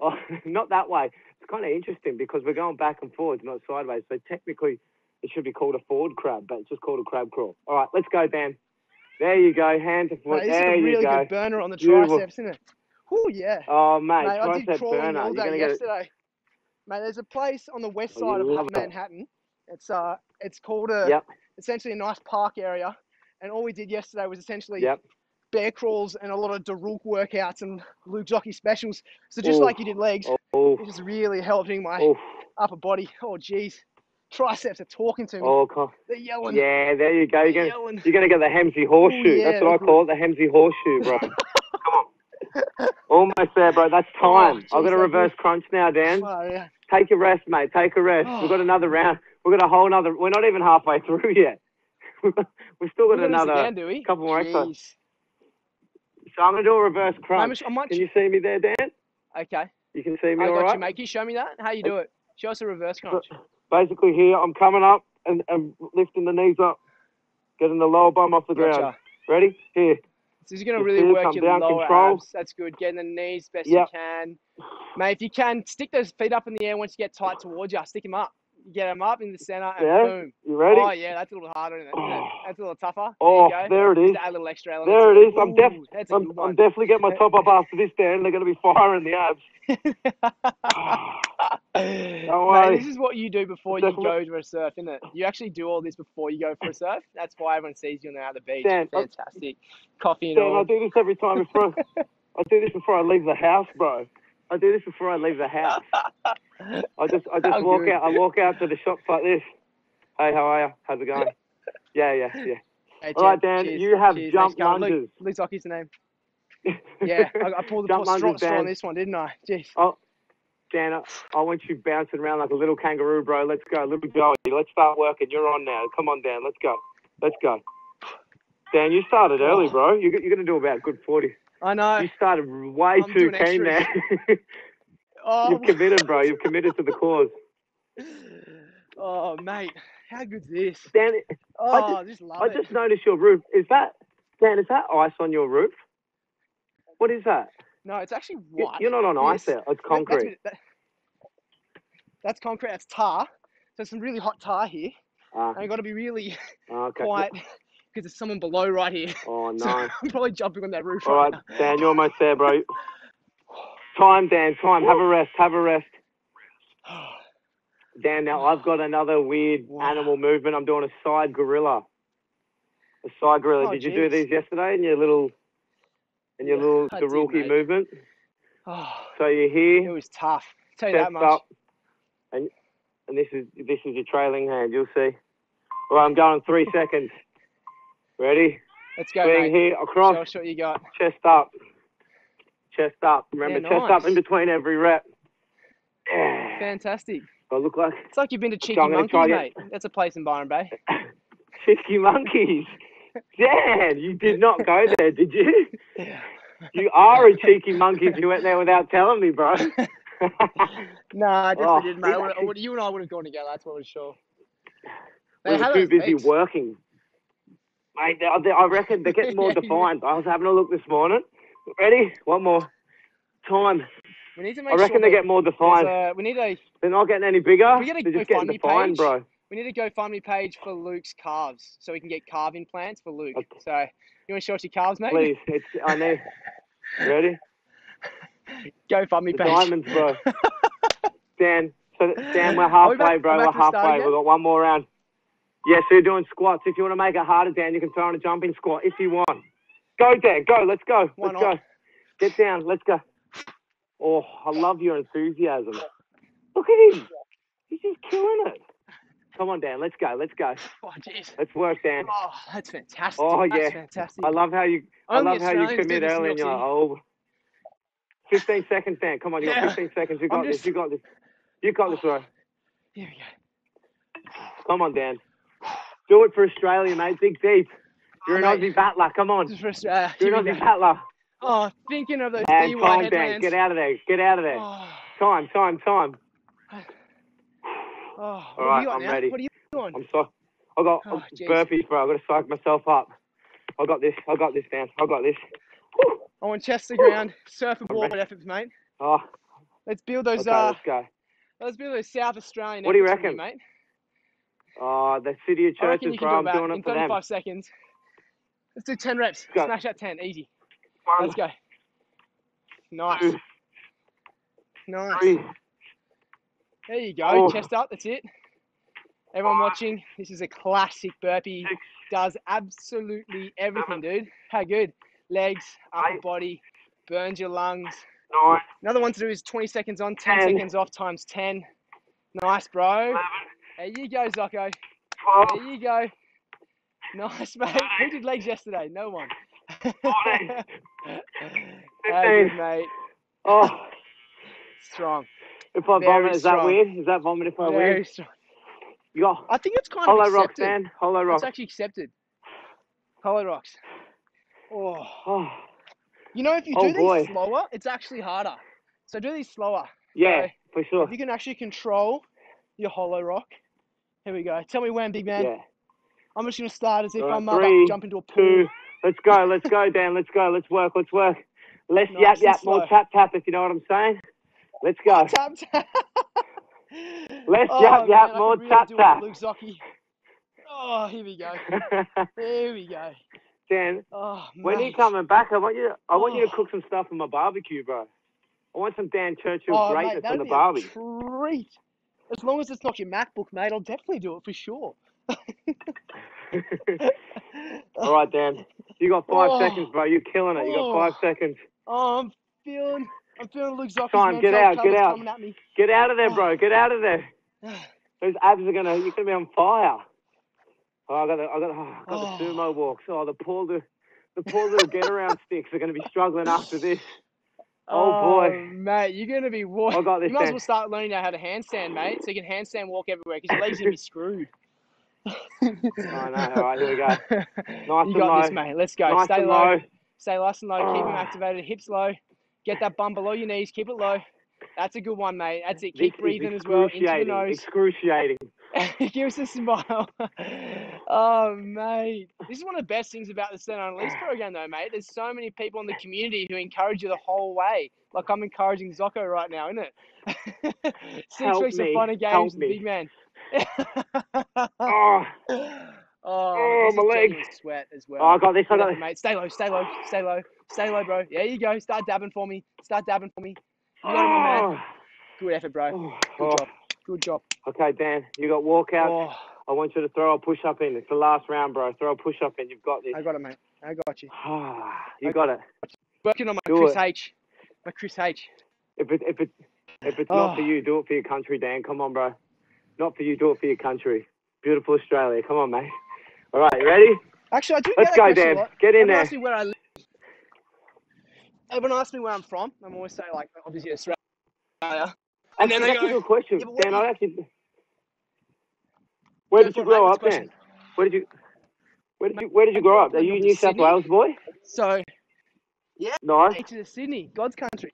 Speaker 2: Oh, not that way. It's kind of interesting because we're going back and forwards, not sideways. So technically, it should be called a forward crab, but it's just called a crab crawl. All right, let's go, Dan. There you go. Hand to foot.
Speaker 1: Mate,
Speaker 2: there
Speaker 1: a
Speaker 2: you
Speaker 1: really
Speaker 2: go.
Speaker 1: good burner on the
Speaker 2: Beautiful.
Speaker 1: triceps, isn't it? Oh yeah.
Speaker 2: Oh, mate,
Speaker 1: Mate, I did crawling
Speaker 2: burner.
Speaker 1: all
Speaker 2: You're
Speaker 1: day
Speaker 2: gonna get
Speaker 1: yesterday. Mate, there's a place on the west side of. Manhattan. It's uh, it's called a
Speaker 2: Yep.
Speaker 1: essentially a nice park area, and all we did yesterday was essentially
Speaker 2: Yep.
Speaker 1: bear crawls and a lot of Daruk workouts and Luke Zocchi specials. So just
Speaker 2: Oof.
Speaker 1: like you did legs,
Speaker 2: Oh,
Speaker 1: it just really helping my upper body. Oh jeez, triceps are talking to me.
Speaker 2: oh, co-
Speaker 1: They're yelling.
Speaker 2: yeah. There you go. You're you're gonna get the Hemsey horseshoe.
Speaker 1: yeah,
Speaker 2: That's what I call it, the Hemsey horseshoe, bro. Come on. Almost there, bro. That's
Speaker 1: Oh,
Speaker 2: time. I've got
Speaker 1: that
Speaker 2: reverse crunch now, Dan.
Speaker 1: Oh, yeah.
Speaker 2: Take a rest, mate. Take a rest. We've got oh. another round. We've got a whole other. We're not even halfway through yet. We've still got
Speaker 1: We're doing this
Speaker 2: another.
Speaker 1: again,
Speaker 2: couple more exercises. So I'm gonna do a reverse crunch.
Speaker 1: Might
Speaker 2: Can you see me there, Dan?
Speaker 1: Okay.
Speaker 2: You can see me
Speaker 1: I
Speaker 2: all
Speaker 1: got
Speaker 2: right.
Speaker 1: you, mate. You show me that? How you do it? Show us a reverse crunch.
Speaker 2: Basically, here I'm coming up and, and lifting the knees up, getting the lower bum off the ground. Ready? Here.
Speaker 1: So this is going to really
Speaker 2: here,
Speaker 1: work your
Speaker 2: down,
Speaker 1: lower
Speaker 2: control.
Speaker 1: abs. That's good. Getting the knees best
Speaker 2: Yep.
Speaker 1: you can. Mate, if you can, stick those feet up in the air once you get tight towards you. Stick them up. You get them up in the center and
Speaker 2: Yeah.
Speaker 1: boom.
Speaker 2: You ready?
Speaker 1: Oh yeah, that's a little harder. Isn't it?
Speaker 2: Oh.
Speaker 1: That's a little tougher.
Speaker 2: Oh,
Speaker 1: there
Speaker 2: there it is.
Speaker 1: Just add a little extra element.
Speaker 2: There it is. I'm def-
Speaker 1: Ooh, That's a
Speaker 2: I'm, I'm definitely getting my top up after this, Dan. They're going to be firing the abs.
Speaker 1: Mate,
Speaker 2: worry.
Speaker 1: this is what you do before you go to a surf, isn't it? You actually do all this before you go for a surf. That's why everyone sees you on the beach.
Speaker 2: Dan, I-
Speaker 1: Fantastic. Coffee and
Speaker 2: Dan, I
Speaker 1: all.
Speaker 2: do this every time before. I do this before I leave the house, bro. I do this before I leave the house. I just, I just
Speaker 1: How
Speaker 2: walk
Speaker 1: good.
Speaker 2: out. I walk out to the shops like this. Hey, how are you? How's it going? Yeah, yeah, yeah.
Speaker 1: Hey,
Speaker 2: All right, Dan,
Speaker 1: cheers,
Speaker 2: you have
Speaker 1: cheers.
Speaker 2: jump
Speaker 1: Thanks, Carl. Luke,
Speaker 2: lunges.
Speaker 1: Luke the name. Yeah, I, I pulled the
Speaker 2: Jump
Speaker 1: straw, straw on this one, didn't I? Jeez.
Speaker 2: Oh, Dan, I- I want you bouncing around like a little kangaroo, bro. Let's go, little Joey. Let's start working. You're on now. Come on, Dan. Let's go. Let's go. Dan, you started early, oh. bro. You, you're going to do about a good 40.
Speaker 1: I know.
Speaker 2: You started way
Speaker 1: I'm
Speaker 2: too keen there.
Speaker 1: Oh,
Speaker 2: You've committed, bro. You've committed to the cause.
Speaker 1: oh, mate. How good's this?
Speaker 2: Dan,
Speaker 1: Oh,
Speaker 2: I
Speaker 1: I just love
Speaker 2: I
Speaker 1: it.
Speaker 2: just noticed your roof. Is that, Dan, is that ice on your roof? What is that?
Speaker 1: No, it's actually white.
Speaker 2: You're not on ice
Speaker 1: Yes.
Speaker 2: there. It's
Speaker 1: That- that's
Speaker 2: concrete.
Speaker 1: that- that's concrete. That's tar. So there's some really hot tar here.
Speaker 2: Ah,
Speaker 1: And I've got to be really
Speaker 2: okay.
Speaker 1: quiet because there's someone below right here.
Speaker 2: Oh,
Speaker 1: So
Speaker 2: no.
Speaker 1: I'm probably jumping on that roof
Speaker 2: All
Speaker 1: right,
Speaker 2: right, Dan, you're almost there, bro. Time, Dan, time. Have a rest, have a rest. Dan, now I've got another weird
Speaker 1: Wow.
Speaker 2: animal movement. I'm doing a side gorilla. A side gorilla.
Speaker 1: Oh,
Speaker 2: did you do these yesterday in your little, in your
Speaker 1: Yeah,
Speaker 2: little
Speaker 1: I did,
Speaker 2: movement?
Speaker 1: oh,
Speaker 2: So you're here.
Speaker 1: it was tough. Tell you that much.
Speaker 2: up, and and this is this is your trailing hand. You'll see. All right, I'm going three seconds. Ready?
Speaker 1: Let's go,
Speaker 2: Being
Speaker 1: mate.
Speaker 2: here
Speaker 1: Show
Speaker 2: across,
Speaker 1: us what you got.
Speaker 2: chest up, chest up. Remember,
Speaker 1: Yeah,
Speaker 2: chest up in between every rep. Yeah.
Speaker 1: Fantastic.
Speaker 2: I look like
Speaker 1: It's like you've been to Cheeky
Speaker 2: I'm gonna
Speaker 1: Monkey,
Speaker 2: try
Speaker 1: mate.
Speaker 2: to
Speaker 1: That's a place in Byron Bay.
Speaker 2: Cheeky monkeys. Dan, you did not go there, did you? You are a cheeky monkey. If you went there without telling me, bro.
Speaker 1: no, I definitely
Speaker 2: Oh,
Speaker 1: didn't, mate. I
Speaker 2: you
Speaker 1: would, I would, you and I would have gone together. That's what was sure.
Speaker 2: we
Speaker 1: Mate, how
Speaker 2: were too
Speaker 1: those
Speaker 2: busy
Speaker 1: legs?
Speaker 2: working. Mate, they- they- I reckon they're getting more
Speaker 1: Yeah, yeah.
Speaker 2: defined. I was having a look this morning. Ready? One more. Time.
Speaker 1: We need to make
Speaker 2: I reckon
Speaker 1: sure
Speaker 2: they get more defined.
Speaker 1: a- we need a
Speaker 2: They're not getting any bigger.
Speaker 1: We get a
Speaker 2: They're just getting defined,
Speaker 1: page.
Speaker 2: bro.
Speaker 1: we need a GoFundMe page for Luke's calves, so we can get calving plants for Luke.
Speaker 2: Okay.
Speaker 1: So you want to show us your calves, mate?
Speaker 2: Please. It's, I need. Ready?
Speaker 1: GoFundMe
Speaker 2: The
Speaker 1: page.
Speaker 2: diamonds, bro. Dan, so Dan, we're halfway, bro.
Speaker 1: we're
Speaker 2: We're
Speaker 1: back to the start
Speaker 2: halfway. We've got one more round. Yeah, so you're doing squats. If you want to make it harder, Dan, you can throw in a jumping squat if you want. Go, Dan. Go. Let's go.
Speaker 1: Why
Speaker 2: Let's
Speaker 1: not?
Speaker 2: go. Get down. Let's go. Oh, I love your enthusiasm. Look at him. He's just killing it. Come on, Dan. Let's go. Let's go.
Speaker 1: Oh, jeez.
Speaker 2: Let's work, Dan.
Speaker 1: Oh, that's fantastic.
Speaker 2: Oh,
Speaker 1: That's
Speaker 2: yeah.
Speaker 1: fantastic.
Speaker 2: I love how you. I
Speaker 1: Only
Speaker 2: love how you commit early and you're like, oh. 15 seconds, Dan. Come on, you got 15 seconds. You got this. You got this. You got this, bro.
Speaker 1: Oh, here we go.
Speaker 2: Come on, Dan. Do it for Australia, mate. Dig deep. You're
Speaker 1: Oh,
Speaker 2: an. Aussie battler. Come on.
Speaker 1: Australia.
Speaker 2: You're an Aussie battler.
Speaker 1: Oh, thinking of those
Speaker 2: And
Speaker 1: DUI
Speaker 2: time. Get out of there. Get out of there.
Speaker 1: Oh,
Speaker 2: Time, time, time.
Speaker 1: oh, what
Speaker 2: right, I'm
Speaker 1: now?
Speaker 2: ready.
Speaker 1: What are you doing?
Speaker 2: I'm sorry. I got
Speaker 1: Oh,
Speaker 2: burpees, bro. I got to psych myself up. I got this. I got this, Dan. I got this. Whew.
Speaker 1: I want chest to ground, surfboard
Speaker 2: ready.
Speaker 1: efforts, mate.
Speaker 2: Oh,
Speaker 1: Let's build those.
Speaker 2: okay,
Speaker 1: uh,
Speaker 2: let's go.
Speaker 1: let's build those South Australian.
Speaker 2: What do you reckon?
Speaker 1: mate?
Speaker 2: Oh, the city of churches, bro. I'm doing
Speaker 1: in
Speaker 2: it for them.
Speaker 1: 35 seconds. Let's do 10 reps.
Speaker 2: Go.
Speaker 1: Smash that 10, easy.
Speaker 2: One,
Speaker 1: Let's go. Nice.
Speaker 2: two,
Speaker 1: Nice.
Speaker 2: three.
Speaker 1: There you go.
Speaker 2: Oh.
Speaker 1: Chest up. That's it. Everyone watching, this is a classic burpee.
Speaker 2: Six.
Speaker 1: Does absolutely everything, dude. How good. Legs, upper
Speaker 2: Eight.
Speaker 1: body, burns your lungs.
Speaker 2: nine,
Speaker 1: Another one to do is 20 seconds on, 10
Speaker 2: Ten.
Speaker 1: seconds off times 10. Nice, bro.
Speaker 2: eleven,
Speaker 1: There you go, Zocco.
Speaker 2: twelve,
Speaker 1: There you go. Nice, mate. Who did legs yesterday? No one.
Speaker 2: Fourteen.
Speaker 1: How mate.
Speaker 2: Oh,
Speaker 1: Strong.
Speaker 2: if I
Speaker 1: Very
Speaker 2: vomit, is that weird? Is that vomit if I
Speaker 1: Very
Speaker 2: weird?
Speaker 1: strong.
Speaker 2: You got
Speaker 1: I think it's kind
Speaker 2: Hollow
Speaker 1: of
Speaker 2: Rocks,
Speaker 1: accepted.
Speaker 2: Dan. Hollow
Speaker 1: It's actually accepted. Hollow rocks. Oh.
Speaker 2: Oh,
Speaker 1: You know, if you
Speaker 2: Oh,
Speaker 1: do these
Speaker 2: boy.
Speaker 1: slower, it's actually harder. So do these slower.
Speaker 2: yeah,
Speaker 1: So
Speaker 2: for sure.
Speaker 1: if you can actually control your hollow rock. Here we go. Tell me when, big man.
Speaker 2: Yeah.
Speaker 1: I'm just going to start as if
Speaker 2: Alright,
Speaker 1: I'm about
Speaker 2: three,
Speaker 1: to jump into a pool.
Speaker 2: Two. Let's go. Let's go, Dan. Let's go. Let's work. Let's work. Less
Speaker 1: Nice
Speaker 2: yap yap, more tap tap. If you know what I'm saying. Let's go.
Speaker 1: Tap, tap.
Speaker 2: Less
Speaker 1: Oh,
Speaker 2: yap yap, more
Speaker 1: really
Speaker 2: tap tap.
Speaker 1: Luke Zocchi. Oh, here we go. Here we go.
Speaker 2: Dan,
Speaker 1: Oh,
Speaker 2: when you coming back? I want you. I want you to
Speaker 1: Oh.
Speaker 2: cook some stuff for my barbecue, bro. I want some Dan Churchill
Speaker 1: Oh,
Speaker 2: greatness
Speaker 1: mate,
Speaker 2: on the barbie.
Speaker 1: treat. As long as it's not your MacBook, mate, I'll definitely do it for sure.
Speaker 2: All right, Dan. You got five
Speaker 1: Oh.
Speaker 2: seconds, bro. You're killing it. You got five
Speaker 1: oh.
Speaker 2: seconds.
Speaker 1: Oh, I'm feeling, I'm feeling Luke Zocchi's
Speaker 2: Time, get out, get out.
Speaker 1: coming at me.
Speaker 2: Get out of there,
Speaker 1: Oh.
Speaker 2: bro. Get out of there. Those abs are gonna. You're gonna be on fire. Oh, I got the. I got. Oh, I got
Speaker 1: Oh.
Speaker 2: the sumo walks. Oh, the poor little, the poor little get around sticks are gonna be struggling after this. Oh, oh, boy.
Speaker 1: mate, you're gonna be wa-
Speaker 2: I got this,
Speaker 1: You might as well start learning how to handstand, mate, so you can handstand walk everywhere because your legs are gonna be screwed.
Speaker 2: I know. All right, here we go.
Speaker 1: you
Speaker 2: and
Speaker 1: got this, mate. Let's go.
Speaker 2: Nice
Speaker 1: Stay low.
Speaker 2: low.
Speaker 1: Stay nice and low. Keep them
Speaker 2: Oh.
Speaker 1: activated. Hips low. Get that bum below your knees. Keep it low. That's a good one, mate. That's it. Keep
Speaker 2: is
Speaker 1: breathing as well into your
Speaker 2: excruciating.
Speaker 1: nose.
Speaker 2: Excruciating.
Speaker 1: Give us a smile. oh, mate. This is one of the best things about the Centr Unleashed program, though, mate. There's so many people in the community who encourage you the whole way. Like I'm encouraging Zocco right now, isn't it? Six
Speaker 2: Help
Speaker 1: weeks
Speaker 2: me.
Speaker 1: of fun and
Speaker 2: Help
Speaker 1: games, with
Speaker 2: me.
Speaker 1: big man.
Speaker 2: Oh.
Speaker 1: oh, oh,
Speaker 2: my
Speaker 1: this
Speaker 2: legs.
Speaker 1: sweat as well.
Speaker 2: oh, I got this. I got this.
Speaker 1: mate. Stay low, stay low, stay low, stay low, bro. There you go. Start dabbing for me. Start dabbing for me. You got my man. Oh. Good effort, bro.
Speaker 2: Oh,
Speaker 1: Good
Speaker 2: oh.
Speaker 1: job. Good job.
Speaker 2: Okay, Dan, you got walkout.
Speaker 1: Oh,
Speaker 2: I want you to throw a push up in. It's the last round, bro. Throw a push up in. You've got this.
Speaker 1: I got it, mate. I got you.
Speaker 2: Ah, you got it.
Speaker 1: Working on my
Speaker 2: Do
Speaker 1: Chris
Speaker 2: it.
Speaker 1: H. My Chris H.
Speaker 2: If it if it if it's not for
Speaker 1: Oh.
Speaker 2: you, do it for your country, Dan. Come on, bro. Not for you, do it for your country. Beautiful Australia. Come on, mate. All right, ready?
Speaker 1: Actually, I do
Speaker 2: Let's go, Dan. Get in
Speaker 1: Everyone
Speaker 2: there.
Speaker 1: asks me where I live. Everyone asks me where I'm from. I'm always say like obviously Australia. And then they
Speaker 2: that's a
Speaker 1: go,
Speaker 2: good question,
Speaker 1: "Yeah,
Speaker 2: Dan.
Speaker 1: you-"
Speaker 2: I actually. Where did you grow up, Dan? Where did you? Where did you? Where did you grow up? Are you a New South. Wales boy?
Speaker 1: So
Speaker 2: Yeah.
Speaker 1: Nice. To the Sydney, God's country.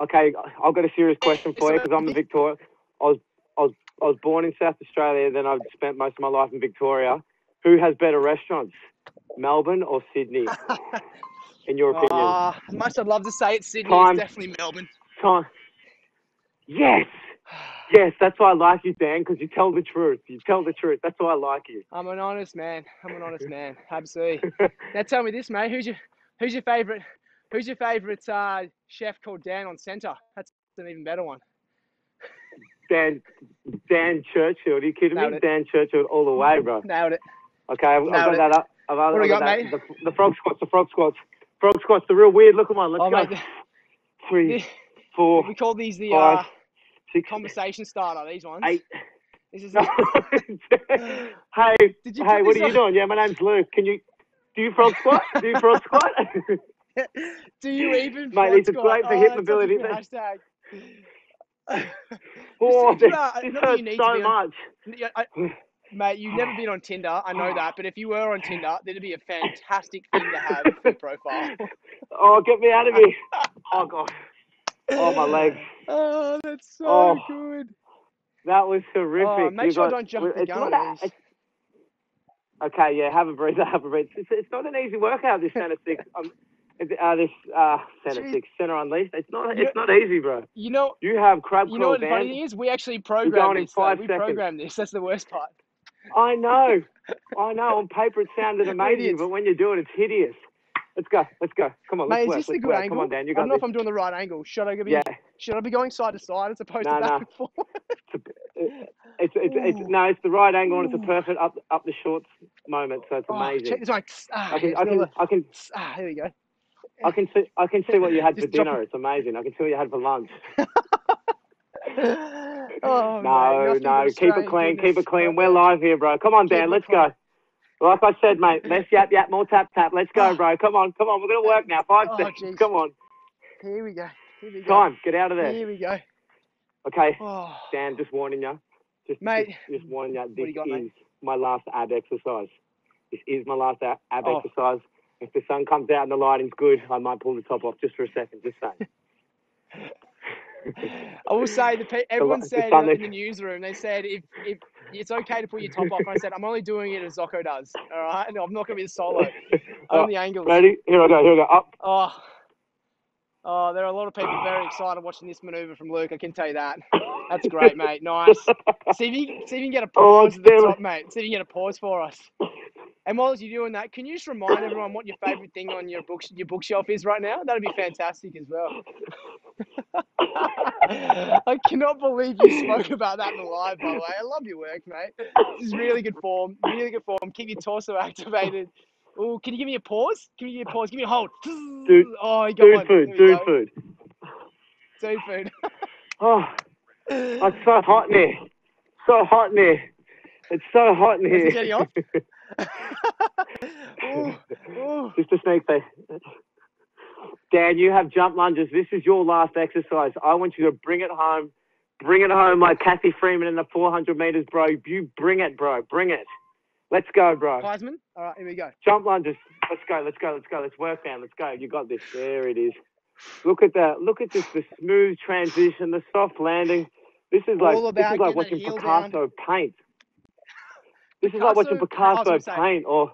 Speaker 2: Okay, I've got a serious question for you because I'm a Victoria. I was, I was, I was born in South Australia. Then I've spent most of my life in Victoria. Who has better restaurants, Melbourne or Sydney? In your opinion?
Speaker 1: Ah, as much I'd love to say it's Sydney,
Speaker 2: Time.
Speaker 1: it's definitely Melbourne.
Speaker 2: Time. Yes, yes. That's why I like you, Dan, because you tell the truth. You tell the truth. That's why I like you.
Speaker 1: I'm an honest man. I'm an honest man. Absolutely. Now tell me this, mate. Who's your who's your favorite who's your favorite uh, chef called Dan on Centr? That's an even better one.
Speaker 2: Dan, Dan Churchill. Are you kidding me?
Speaker 1: it.
Speaker 2: Dan Churchill all the way, bro.
Speaker 1: Nailed it.
Speaker 2: Okay, I've, I've got
Speaker 1: it.
Speaker 2: that up. I've, I've
Speaker 1: What do we
Speaker 2: got
Speaker 1: mate?
Speaker 2: The, the frog squats. The frog squats. Frog squats. The real weird looking one. Let's
Speaker 1: Oh,
Speaker 2: go.
Speaker 1: mate,
Speaker 2: Three, four,
Speaker 1: we call these the
Speaker 2: five,
Speaker 1: uh,
Speaker 2: six,
Speaker 1: conversation starter. These ones.
Speaker 2: eight.
Speaker 1: This is
Speaker 2: hey,
Speaker 1: you
Speaker 2: hey, what are you doing? Yeah, my name's Luke. Can you do you frog squat? Do you frog squat?
Speaker 1: Do you even?
Speaker 2: Mate,
Speaker 1: frog
Speaker 2: these are
Speaker 1: squat?
Speaker 2: great for
Speaker 1: oh, such a
Speaker 2: mobility.
Speaker 1: Hashtag.
Speaker 2: Oh,
Speaker 1: This
Speaker 2: this,
Speaker 1: uh,
Speaker 2: this
Speaker 1: not that
Speaker 2: hurts
Speaker 1: you need to
Speaker 2: so
Speaker 1: be on-
Speaker 2: much.
Speaker 1: I, mate, you've never been on Tinder. I know that, but if you were on Tinder, that'd be a fantastic thing to have for your profile.
Speaker 2: Oh, get me out of here. Oh god. Oh my legs.
Speaker 1: Oh, that's so
Speaker 2: Oh,
Speaker 1: good.
Speaker 2: That was horrific.
Speaker 1: Oh, make
Speaker 2: You
Speaker 1: sure I
Speaker 2: got-
Speaker 1: don't jump the gun
Speaker 2: not
Speaker 1: on
Speaker 2: a-
Speaker 1: these.
Speaker 2: it's- Okay, yeah, have a breather, have a breather. It's, it's not an easy workout. This kind of thing. Uh, this uh, Centr
Speaker 1: Jeez.
Speaker 2: six, Centr Unleashed. It's not, it's not easy, bro.
Speaker 1: You know,
Speaker 2: You have crab
Speaker 1: you know what the funny thing is? We actually programmed this.
Speaker 2: five
Speaker 1: We programmed this. That's the worst part.
Speaker 2: I know, I know. On paper, it sounded amazing, but when you do it, it's hideous. Let's go, let's go. Come on, let's
Speaker 1: Mate, is
Speaker 2: work.
Speaker 1: this the good
Speaker 2: work.
Speaker 1: angle?
Speaker 2: Come on, Dan, you got I
Speaker 1: don't know
Speaker 2: this.
Speaker 1: if I'm doing the right angle. Should I be?
Speaker 2: Yeah,
Speaker 1: Should I be going side to side as opposed
Speaker 2: No,
Speaker 1: to back
Speaker 2: no.
Speaker 1: and forth?
Speaker 2: it's it's, it's
Speaker 1: Ooh.
Speaker 2: no, it's the right angle and it's a perfect up up the shorts moment, so it's
Speaker 1: Oh,
Speaker 2: amazing.
Speaker 1: check this one. Ah,
Speaker 2: I can
Speaker 1: it's
Speaker 2: I can
Speaker 1: another-
Speaker 2: I can
Speaker 1: ah, here we go.
Speaker 2: I can see I can see what you had for dinner. It's amazing. I can see what you had for lunch.
Speaker 1: oh,
Speaker 2: no, no, keep it clean, keep it clean. We're live here, bro. Come on,
Speaker 1: Keep
Speaker 2: Dan, let's
Speaker 1: clean.
Speaker 2: go. Like I said, mate, less yap yap, more tap tap. Let's go,
Speaker 1: Oh.
Speaker 2: bro. Come on, come on. We're gonna work now. Five
Speaker 1: Oh,
Speaker 2: seconds.
Speaker 1: jeez.
Speaker 2: Come on.
Speaker 1: Here we go. Here we go.
Speaker 2: Time. Get out of there.
Speaker 1: Here we go.
Speaker 2: Okay,
Speaker 1: Oh,
Speaker 2: Dan, just warning you. Just,
Speaker 1: Mate.
Speaker 2: just, just warning you. This
Speaker 1: you got,
Speaker 2: is
Speaker 1: mate?
Speaker 2: my last ab exercise. This is my last ab, ab
Speaker 1: Oh.
Speaker 2: exercise. If the sun comes out and the lighting's good, I might pull the top off just for a second. Just saying.
Speaker 1: I will say the pe- everyone
Speaker 2: the
Speaker 1: said
Speaker 2: sun
Speaker 1: uh,
Speaker 2: in
Speaker 1: the newsroom they said if if it's okay to put your top off. And I said I'm only doing it as Zocco does. All right, no, I'm not gonna be the solo.
Speaker 2: Oh,
Speaker 1: the angles.
Speaker 2: ready? Here I go. Here I go. Up.
Speaker 1: Oh, Oh, there are a lot of people very excited watching this maneuver from Luke. I can tell you that. That's great, mate. Nice. See if you see if you can get a
Speaker 2: Oh,
Speaker 1: pause at the top, mate. See if you can get a pause for us. And while you're doing that, can you just remind everyone what your favourite thing on your book your bookshelf is right now? That'd be fantastic as well. I cannot believe you spoke about that in the live, by the way. I love your work, mate. This is really good form. Really good form. Keep your torso activated. Oh, can you give me a pause? Give me a pause. Give me a hold.
Speaker 2: Dude-
Speaker 1: oh, you got
Speaker 2: Dude
Speaker 1: one.
Speaker 2: food, dude
Speaker 1: go.
Speaker 2: food.
Speaker 1: Dude food.
Speaker 2: Oh, it's so hot in here. So hot in here. It's so hot in
Speaker 1: Is
Speaker 2: here.
Speaker 1: It getting ooh, ooh.
Speaker 2: Just a sneak peek. Dan, you have jump lunges. This is your last exercise. I want you to bring it home. Bring it home like Cathy Freeman in the 400 meters, bro. You bring it, bro. Bring it. Let's go, bro.
Speaker 1: Heisman. All right, here we go.
Speaker 2: Jump lunges. Let's go. Let's go. Let's go. Let's work, man. Let's go. You got this. There it is. Look at that. Look at this. The smooth transition. The soft landing. This is like
Speaker 1: All
Speaker 2: this is like
Speaker 1: getting
Speaker 2: watching
Speaker 1: that heel down.
Speaker 2: Picasso paint. This is like watching
Speaker 1: Picasso-
Speaker 2: Picasso paint or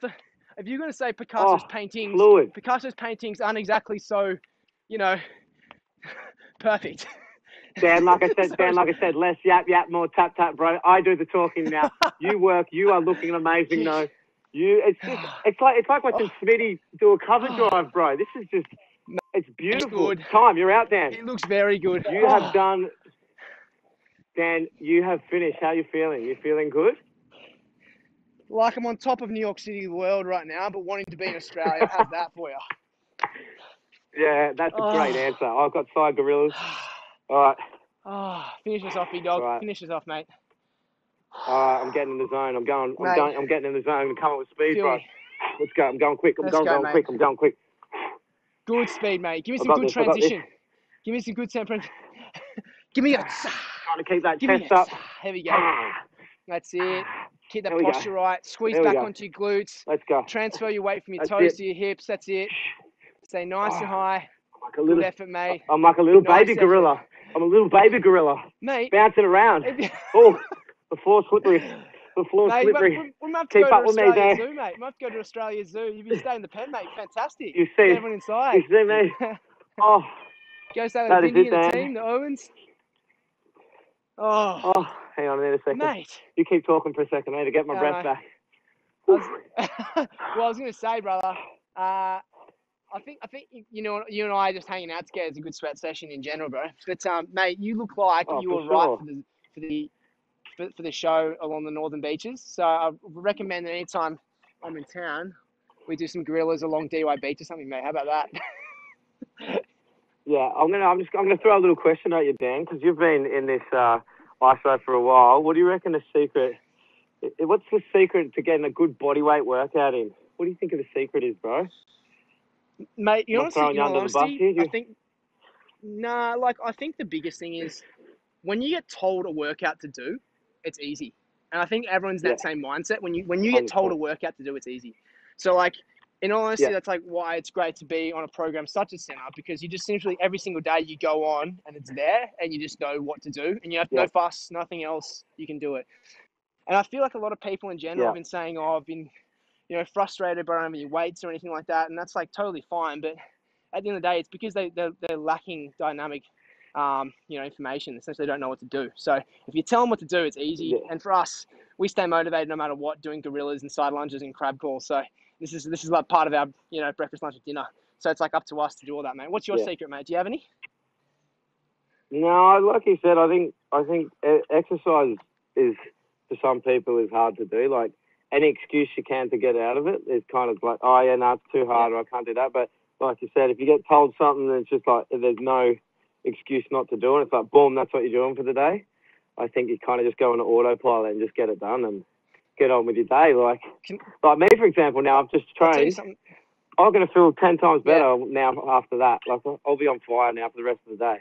Speaker 1: th- if you're going to say Picasso's
Speaker 2: Oh,
Speaker 1: paintings,
Speaker 2: fluid.
Speaker 1: Picasso's paintings aren't exactly so, you know, perfect.
Speaker 2: Dan, like I said, Dan, like I said, less yap yap, more tap tap, bro. I do the talking now. you work. You are looking amazing, though. You, it's just, it's like it's like watching oh. Smitty do a cover drive, bro. This is just, it's beautiful.
Speaker 1: good.
Speaker 2: Time, you're out, Dan.
Speaker 1: It looks very good.
Speaker 2: You
Speaker 1: Oh,
Speaker 2: have done, Dan. You have finished. How are you feeling? You feeling good?
Speaker 1: like I'm on top of New York City world right now, but wanting to be in Australia. How's that for you?
Speaker 2: Yeah, that's a great
Speaker 1: Oh.
Speaker 2: answer. I've got side gorillas. All right,
Speaker 1: Oh, finish us off, big dog.
Speaker 2: Right.
Speaker 1: Finish us off, mate.
Speaker 2: all right. I'm getting in the zone. I'm going. I'm going. I'm getting in the zone. I'm coming with speed, bro. Let's go. I'm going quick. I'm
Speaker 1: Let's
Speaker 2: going,
Speaker 1: go,
Speaker 2: going
Speaker 1: mate.
Speaker 2: quick. I'm going quick.
Speaker 1: Good speed, mate. Give me some good
Speaker 2: this, I got this.
Speaker 1: transition. Give me some good temper. Give me a.
Speaker 2: Trying to keep that
Speaker 1: Give
Speaker 2: chest up.
Speaker 1: Here we go. That's it. Keep that
Speaker 2: we go.
Speaker 1: posture right. Squeeze back onto your glutes.
Speaker 2: Let's go.
Speaker 1: Transfer your weight from your
Speaker 2: That's
Speaker 1: toes
Speaker 2: it.
Speaker 1: to your hips. That's it. Stay nice and
Speaker 2: Oh,
Speaker 1: high.
Speaker 2: Like a
Speaker 1: Good effort, mate.
Speaker 2: I'm like a little
Speaker 1: Nice
Speaker 2: baby
Speaker 1: effort.
Speaker 2: gorilla. I'm a little baby gorilla
Speaker 1: Mate.
Speaker 2: bouncing around. Oh, the floor's slippery. The floor's
Speaker 1: Mate,
Speaker 2: slippery.
Speaker 1: we, we might have to
Speaker 2: Keep
Speaker 1: go
Speaker 2: up
Speaker 1: to Australia Zoo, mate. We might have to go to Australia Zoo. You've been staying in the pen, mate. Fantastic.
Speaker 2: You see,
Speaker 1: everyone inside.
Speaker 2: you see me? Oh,
Speaker 1: Go stay with
Speaker 2: That
Speaker 1: the
Speaker 2: is Bindi
Speaker 1: and the team, the Irwins. Oh,
Speaker 2: oh. Hang on a minute, a second.
Speaker 1: mate.
Speaker 2: You keep talking for a second, mate, to get my breath back.
Speaker 1: I was, well, I was going to say, brother. Uh, I think I think you- know you and I just hanging out together is a good sweat session in general, bro. But um, mate, you look like
Speaker 2: Oh,
Speaker 1: you were right for the for the for, for the show along the northern beaches. So I recommend that anytime I'm in town, we do some gorillas along Dee Why Beach or something, mate. How about that?
Speaker 2: Yeah, I'm gonna, I'm just, I'm gonna throw a little question at you, Dan, because you've been in this uh, ISO for a while. What do you reckon the secret? What's the secret to getting a good body weight workout in? What do you think of the secret is, bro?
Speaker 1: Mate, you
Speaker 2: Not
Speaker 1: honestly,
Speaker 2: throwing
Speaker 1: in
Speaker 2: you
Speaker 1: all
Speaker 2: under the bus
Speaker 1: honesty,
Speaker 2: here,
Speaker 1: I
Speaker 2: you-
Speaker 1: think nah, like I think the biggest thing is when you get told a workout to do, it's easy. And I think everyone's that same mindset. When you when you get told a workout to do, it's easy. So like in all honesty,
Speaker 2: Yeah.
Speaker 1: that's like why it's great to be on a program such as Centr because you just essentially every single day you go on and it's there and you just know what to do and you have
Speaker 2: Yeah.
Speaker 1: no fuss, nothing else, you can do it. And I feel like a lot of people in general
Speaker 2: Yeah.
Speaker 1: have been saying, "Oh, I've been, you know, frustrated by any weights or anything like that," and that's like totally fine. But at the end of the day, it's because they they're, they're lacking dynamic, um, you know, information. Essentially, they don't know what to do. So if you tell them what to do, it's easy.
Speaker 2: Yeah.
Speaker 1: And for us, we stay motivated no matter what, doing gorillas and side lunges and crab crawls. So this is this is like part of our you know breakfast, lunch, and dinner. So it's like up to us to do all that, mate. What's your
Speaker 2: Yeah.
Speaker 1: secret, mate? Do you have any?
Speaker 2: No, like you said, I think, I think exercise is for some people is hard to do. Like any excuse you can to get out of it is kind of like, oh yeah, no, it's too hard, or I can't do that. But like you said, if you get told something, it's just like there's no excuse not to do it. It's like boom, that's what you're doing for the day. I think you kind of just go into autopilot and just get it done and get on with your day. Like,
Speaker 1: Can-
Speaker 2: like me, for example, now I've just
Speaker 1: I'll tell you
Speaker 2: trained. I'm gonna feel ten times
Speaker 1: Yeah.
Speaker 2: better now after that. Like I'll be on fire now for the rest of the day.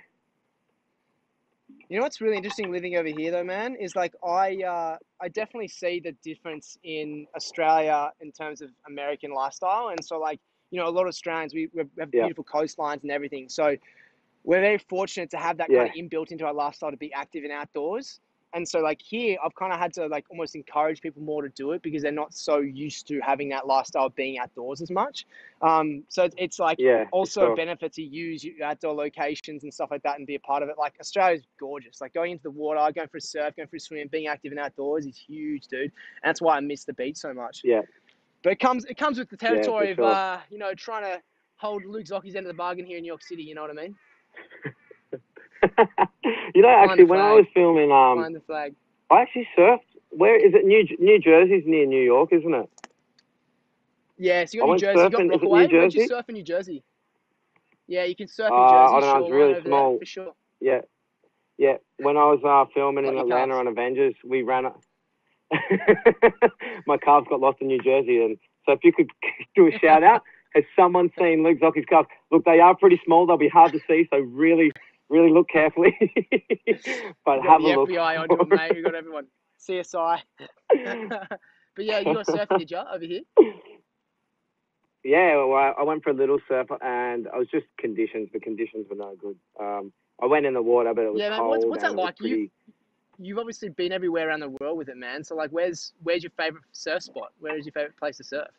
Speaker 1: You know what's really interesting living over here though, man, is like I uh, I definitely see the difference in Australia in terms of American lifestyle, and so like you know a lot of Australians we, we have
Speaker 2: Yeah.
Speaker 1: beautiful coastlines and everything, so we're very fortunate to have that kind of inbuilt into our lifestyle to be active and outdoors. and so like here, I've kind of had to like almost encourage people more to do it because they're not so used to having that lifestyle of being outdoors as much. Um, so it's, it's like
Speaker 2: Yeah.
Speaker 1: also
Speaker 2: sure.
Speaker 1: a benefit to use your outdoor locations and stuff like that and be a part of it. Like Australia's gorgeous. Like going into the water, going for a surf, going for a swim, being active and outdoors is huge, dude. And that's why I miss the beach so much.
Speaker 2: Yeah.
Speaker 1: But it comes it comes with the
Speaker 2: Yeah, for
Speaker 1: territory of uh, you know trying to hold Luke Zocchi's end of the bargain here in New York City. You know what I mean?
Speaker 2: you know,
Speaker 1: Find
Speaker 2: actually, when I was filming, um,
Speaker 1: Find the flag.
Speaker 2: I actually surfed. Where is it? New New Jersey's near New York, isn't it?
Speaker 1: Yeah, so you
Speaker 2: I
Speaker 1: got New
Speaker 2: went
Speaker 1: Jersey, you got
Speaker 2: surfing. It New
Speaker 1: Rockaway. Where'd you surf in New Jersey? Yeah, you can surf in
Speaker 2: Uh,
Speaker 1: Jersey.
Speaker 2: I don't know, it's really small.
Speaker 1: there for sure.
Speaker 2: Yeah, yeah. When I was uh, filming in Atlanta
Speaker 1: calves.
Speaker 2: on Avengers, we ran. A... My calves got lost in New Jersey, and so if you could do a shout out, has someone seen Luke Zocchi's calves? Look, they are pretty small. They'll be hard to see, so really, really look carefully. but have
Speaker 1: the
Speaker 2: a look.
Speaker 1: FBI onto it, mate. You got everyone. CSI. but yeah, you got surfing, did you, over here?
Speaker 2: Yeah, well, I, went for a little surf, and I was just conditions. The conditions were no good. Um, I went in the water, but it was
Speaker 1: Yeah, man,
Speaker 2: cold.
Speaker 1: what's- what's that
Speaker 2: and it was
Speaker 1: like? You-
Speaker 2: Pretty...
Speaker 1: You've obviously been everywhere around the world with it, man. So like, where's where's your favorite surf spot? Where is your favorite place to surf?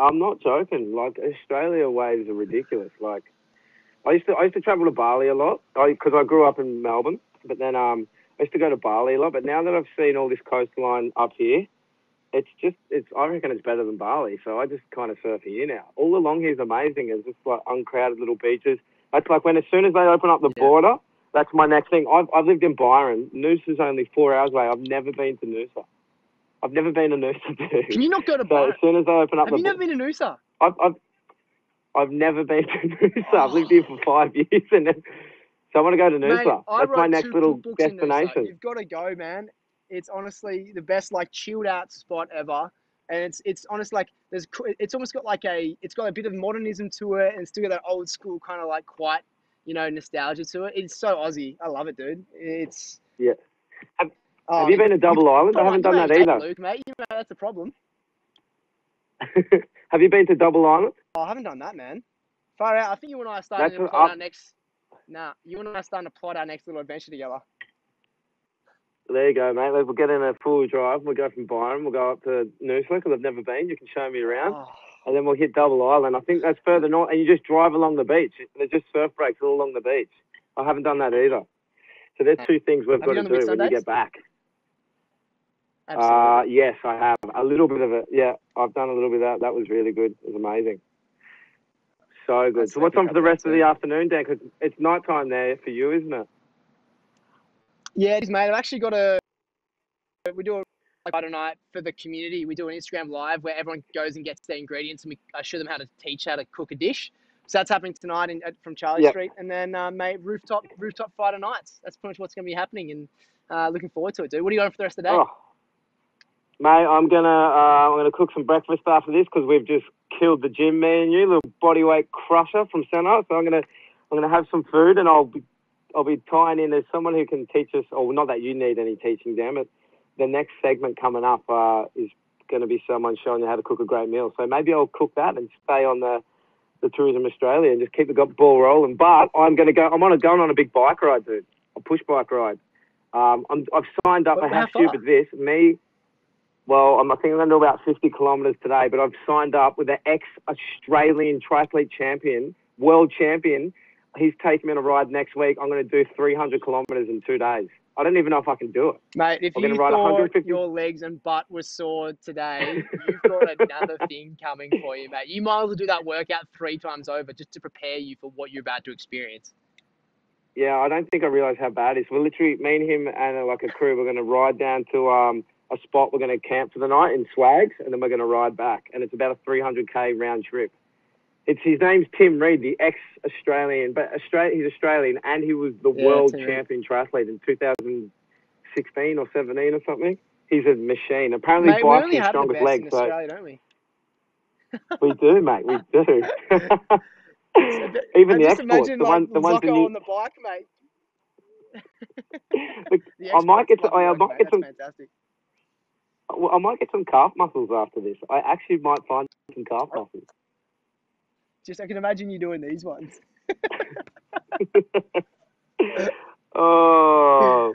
Speaker 2: I'm not joking. Like Australia waves are ridiculous. Like I used to I used to travel to Bali a lot because I, grew up in Melbourne. But then um I used to go to Bali a lot. But now that I've seen all this coastline up here, it's just it's I reckon it's better than Bali. So I just kind of surf here now. All along here is amazing. It's just like uncrowded little beaches. That's like when as soon as they open up the
Speaker 1: Yeah.
Speaker 2: border, that's my next thing. I've I've lived in Byron. Noosa's only four hours away. I've never been to Noosa. I've never been to Noosa, dude.
Speaker 1: Can you not go to
Speaker 2: So
Speaker 1: Byron?
Speaker 2: as soon as I open up
Speaker 1: Have you never been to Noosa?
Speaker 2: I've, I've, I've never been to Noosa. I've lived here for five years, and then, so I want to go to
Speaker 1: Mate,
Speaker 2: Noosa.
Speaker 1: I
Speaker 2: That's my next little
Speaker 1: cookbooks in Noosa.
Speaker 2: destination.
Speaker 1: You've got to go, man. It's honestly the best, like chilled out spot ever. And it's it's honest like there's it's almost got like a it's got a bit of modernism to it and still got that old school kind of like quite you know nostalgia to it. It's so Aussie. I love it, dude. It's
Speaker 2: Yeah. Have-
Speaker 1: Oh,
Speaker 2: Have you been to Double Island? I haven't done that
Speaker 1: either. Luke, mate. You know that's the problem.
Speaker 2: Have you been to Double Island?
Speaker 1: Oh, I haven't done that, man. Far out. I think you and I are starting
Speaker 2: That's
Speaker 1: to plot our next. Nah, you and I are starting to plot our next little adventure together.
Speaker 2: There you go, mate. We'll get in a full drive. We'll go from Byron. We'll go up to Noosa because I've never been. You can show me around.
Speaker 1: Oh,
Speaker 2: And then we'll hit Double Island. I think that's further north. And you just drive along the beach. There's just surf breaks all along the beach. I haven't done that either. So there's two things we've
Speaker 1: Have
Speaker 2: got to do when you get back. Uh, yes, I have. A little bit of it. Yeah, I've done a little bit of that. That was really good. It was amazing. So good.
Speaker 1: That's
Speaker 2: so what's on for the rest of the afternoon, Dan? Because it's night time there for you, isn't it?
Speaker 1: Yeah, it is, mate. I've actually got a. We do a like Friday night for the community. We do an Instagram live where everyone goes and gets their ingredients, and we I show them how to teach how to cook a dish. So that's happening tonight in, at, from Charlie
Speaker 2: Yep.
Speaker 1: Street, and then uh, mate, rooftop rooftop Friday nights. That's pretty much what's going to be happening, and uh, looking forward to it, dude. What are you on for the rest of the day?
Speaker 2: Oh, mate, I'm gonna uh, I'm gonna cook some breakfast after this because we've just killed the gym, me and you, little bodyweight crusher from Centr. So I'm gonna I'm gonna have some food and I'll be I'll be tying in as someone who can teach us. Or not that you need any teaching, damn it. The next segment coming up uh, is going to be someone showing you how to cook a great meal. So maybe I'll cook that and stay on the the Tourism Australia and just keep the ball rolling. But I'm going to go. I'm on a going on a big bike ride, dude. A push bike ride. Um, I'm, I've signed up.
Speaker 1: Well,
Speaker 2: I
Speaker 1: how
Speaker 2: have stupid this. Me. Well, I'm, I think I'm going to do about 50 kilometres today, but I've signed up with an ex-Australian triathlete champion, world champion. He's taking me on a ride next week. I'm going to do 300 kilometres in two days. I don't even know if I can do it.
Speaker 1: Mate, if
Speaker 2: We're
Speaker 1: you thought
Speaker 2: 150
Speaker 1: your legs and butt were sore today, you've got another thing coming for you, mate. You might as well do that workout three times over just to prepare you for what you're about to experience.
Speaker 2: Yeah, I don't think I realised how bad it is. We're literally, me and him and uh, like a crew, we're going to ride down to um, a spot. We're going to camp for the night in Swags, and then we're going to ride back. And it's about a 300k round trip. It's his name's Tim Reed, the ex-Australian, but Australia, he's Australian, and he was the
Speaker 1: Yeah,
Speaker 2: world
Speaker 1: Tim
Speaker 2: champion triathlete in 2016 or 17 or something. He's a machine. Apparently,
Speaker 1: Mate,
Speaker 2: bike's his strongest leg.
Speaker 1: in
Speaker 2: So
Speaker 1: Australia, don't we?
Speaker 2: we do, mate. We do.
Speaker 1: But-
Speaker 2: Even the exports, the ones, the ones in
Speaker 1: on the bike, mate.
Speaker 2: Look, I might get, to, I might get some
Speaker 1: fantastic.
Speaker 2: Well, I might get some calf muscles after this. I actually might find some calf muscles.
Speaker 1: Just I can imagine you doing these ones.
Speaker 2: oh,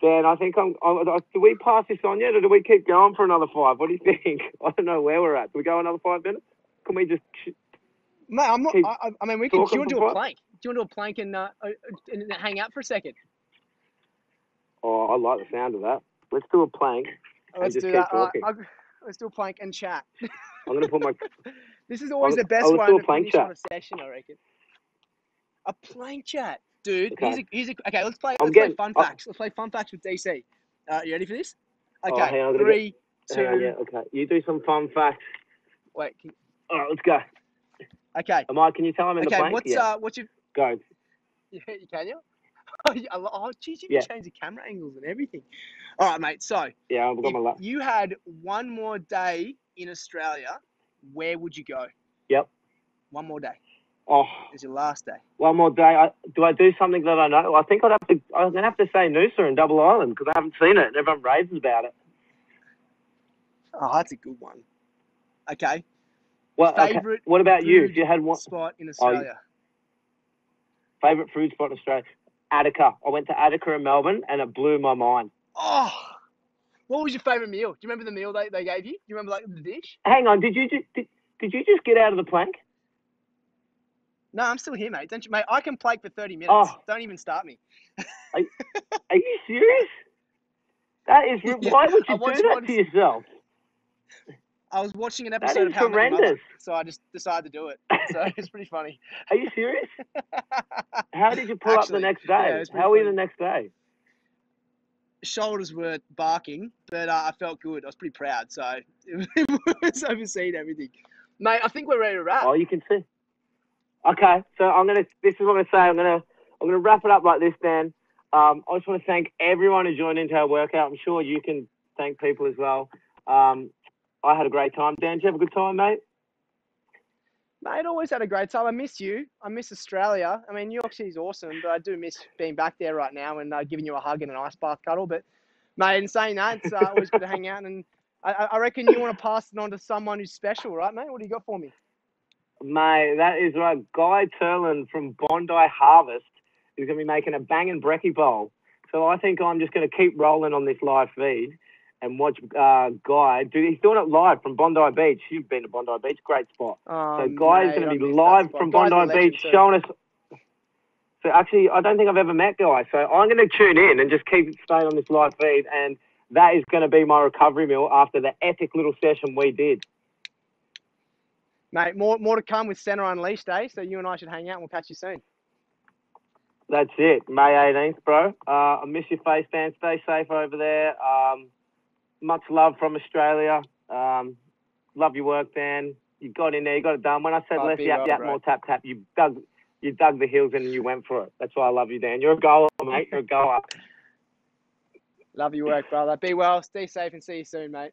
Speaker 2: Dan, I think I'm. I, I, do we pass this on yet, or do we keep going for another five? What do you think? I don't know where we're at. Do we go another five minutes? Can we just?
Speaker 1: Mate, I'm not. I, I- I mean, we can. Do you want to do a plank? Do you want to do a plank and uh, uh, and hang out for a second?
Speaker 2: Oh, I like the sound of that. Let's do a plank.
Speaker 1: Oh, Let's do that. All right,
Speaker 2: talking.
Speaker 1: I'll- let's do a plank and chat.
Speaker 2: I'm gonna put my.
Speaker 1: This is always
Speaker 2: I'll-
Speaker 1: the best
Speaker 2: I'll
Speaker 1: one
Speaker 2: do a plank
Speaker 1: finish on a session, I reckon. A plank chat, dude. Here's a,
Speaker 2: Okay.
Speaker 1: here's a, okay. Let's play.
Speaker 2: I'm
Speaker 1: Let's
Speaker 2: getting-
Speaker 1: play fun
Speaker 2: oh.
Speaker 1: facts. Let's play fun facts with DC. Uh, you ready for this?
Speaker 2: Oh,
Speaker 1: Okay,
Speaker 2: hang on,
Speaker 1: three,
Speaker 2: on,
Speaker 1: two.
Speaker 2: yeah, okay. You do some fun facts.
Speaker 1: Wait. Can,
Speaker 2: All right, let's go.
Speaker 1: okay.
Speaker 2: Am I? Can you tell I'm in the
Speaker 1: Okay.
Speaker 2: plank?
Speaker 1: What's
Speaker 2: yeah.
Speaker 1: uh? What's your?
Speaker 2: Go.
Speaker 1: Yeah, you can you? Oh, oh, geez, you
Speaker 2: Yeah.
Speaker 1: can change the camera angles and everything. All right, mate. So,
Speaker 2: Yeah, I've got
Speaker 1: if
Speaker 2: my. La-
Speaker 1: you had one more day in Australia, where would you go?
Speaker 2: Yep.
Speaker 1: One more day.
Speaker 2: oh,
Speaker 1: It's your last day.
Speaker 2: one more day. I, do I do something that I know? I think I'd have to. I'm gonna have to say Noosa and Double Island because I haven't seen it and everyone raves about it.
Speaker 1: Oh, that's a good one. Okay.
Speaker 2: Well, okay. What about you? If you had one
Speaker 1: spot in
Speaker 2: Oh,
Speaker 1: Australia.
Speaker 2: favorite food spot in Australia, Attica. I went to Attica in Melbourne and it blew my mind.
Speaker 1: Oh, what was your favorite meal? Do you remember the meal they, they gave you? Do you remember like the dish?
Speaker 2: Hang on, did you just did, did you just get out of the plank?
Speaker 1: No, I'm still here, mate. Don't you, mate? I can plank for 30 minutes.
Speaker 2: Oh.
Speaker 1: Don't even start me.
Speaker 2: Are you serious? That is. Why would
Speaker 1: I
Speaker 2: you do that to yourself?
Speaker 1: I was watching an episode
Speaker 2: is
Speaker 1: of How Your Mother,
Speaker 2: horrendous.
Speaker 1: so I just decided to do it. So it's pretty funny.
Speaker 2: Are you serious? How did you pull up the next day?
Speaker 1: pretty
Speaker 2: How were you the next day?
Speaker 1: Shoulders were barking, but uh, I felt good. I was pretty proud, so it was overseeing everything. Mate, I think we're ready to wrap.
Speaker 2: Oh, you can see. Okay, so I'm gonna. This is what I'm gonna say. I'm gonna. I'm gonna wrap it up like this, Dan. Um, I just want to thank everyone who joined into our workout. I'm sure you can thank people as well. Um, I had a great time. Dan, did you have a good time, mate?
Speaker 1: Mate, always had a great time. I miss you. I miss Australia. I mean, New York City's awesome, but I do miss being back there right now and uh, giving you a hug and an ice bath cuddle. But, mate, in saying that, it's uh, always good to hang out. And I, I reckon you want to pass it on to someone who's special, right, mate? What do you got for me?
Speaker 2: Mate, that is right. Guy Turland from Bondi Harvest is going to be making a banging brekkie bowl. So I think I'm just going to keep rolling on this live feed and watch uh, Guy. Do he's doing it live from Bondi Beach. You've been to Bondi Beach, great spot.
Speaker 1: Oh,
Speaker 2: So Guy's
Speaker 1: mate,
Speaker 2: going to be live from
Speaker 1: Guy's
Speaker 2: Bondi Beach
Speaker 1: too.
Speaker 2: showing us. So actually, I don't think I've ever met Guy. So I'm going to tune in and just keep staying on this live feed, and that is going to be my recovery meal after the epic little session we did.
Speaker 1: Mate, more more to come with Centr Unleashed, eh? So you and I should hang out and we'll catch you soon.
Speaker 2: That's it, May 18th, bro. Uh, I miss your face, Dan. Stay safe over there. Um, much love from Australia. Um, love your work, Dan. You got in there, you got it done. When I said
Speaker 1: Oh,
Speaker 2: less yap yap, more tap tap, you dug, you dug the heels in and you went for it. That's why I love you, Dan. You're a goer, mate. You're a goer.
Speaker 1: Love your work, brother. Be well, stay safe, and see you soon, mate.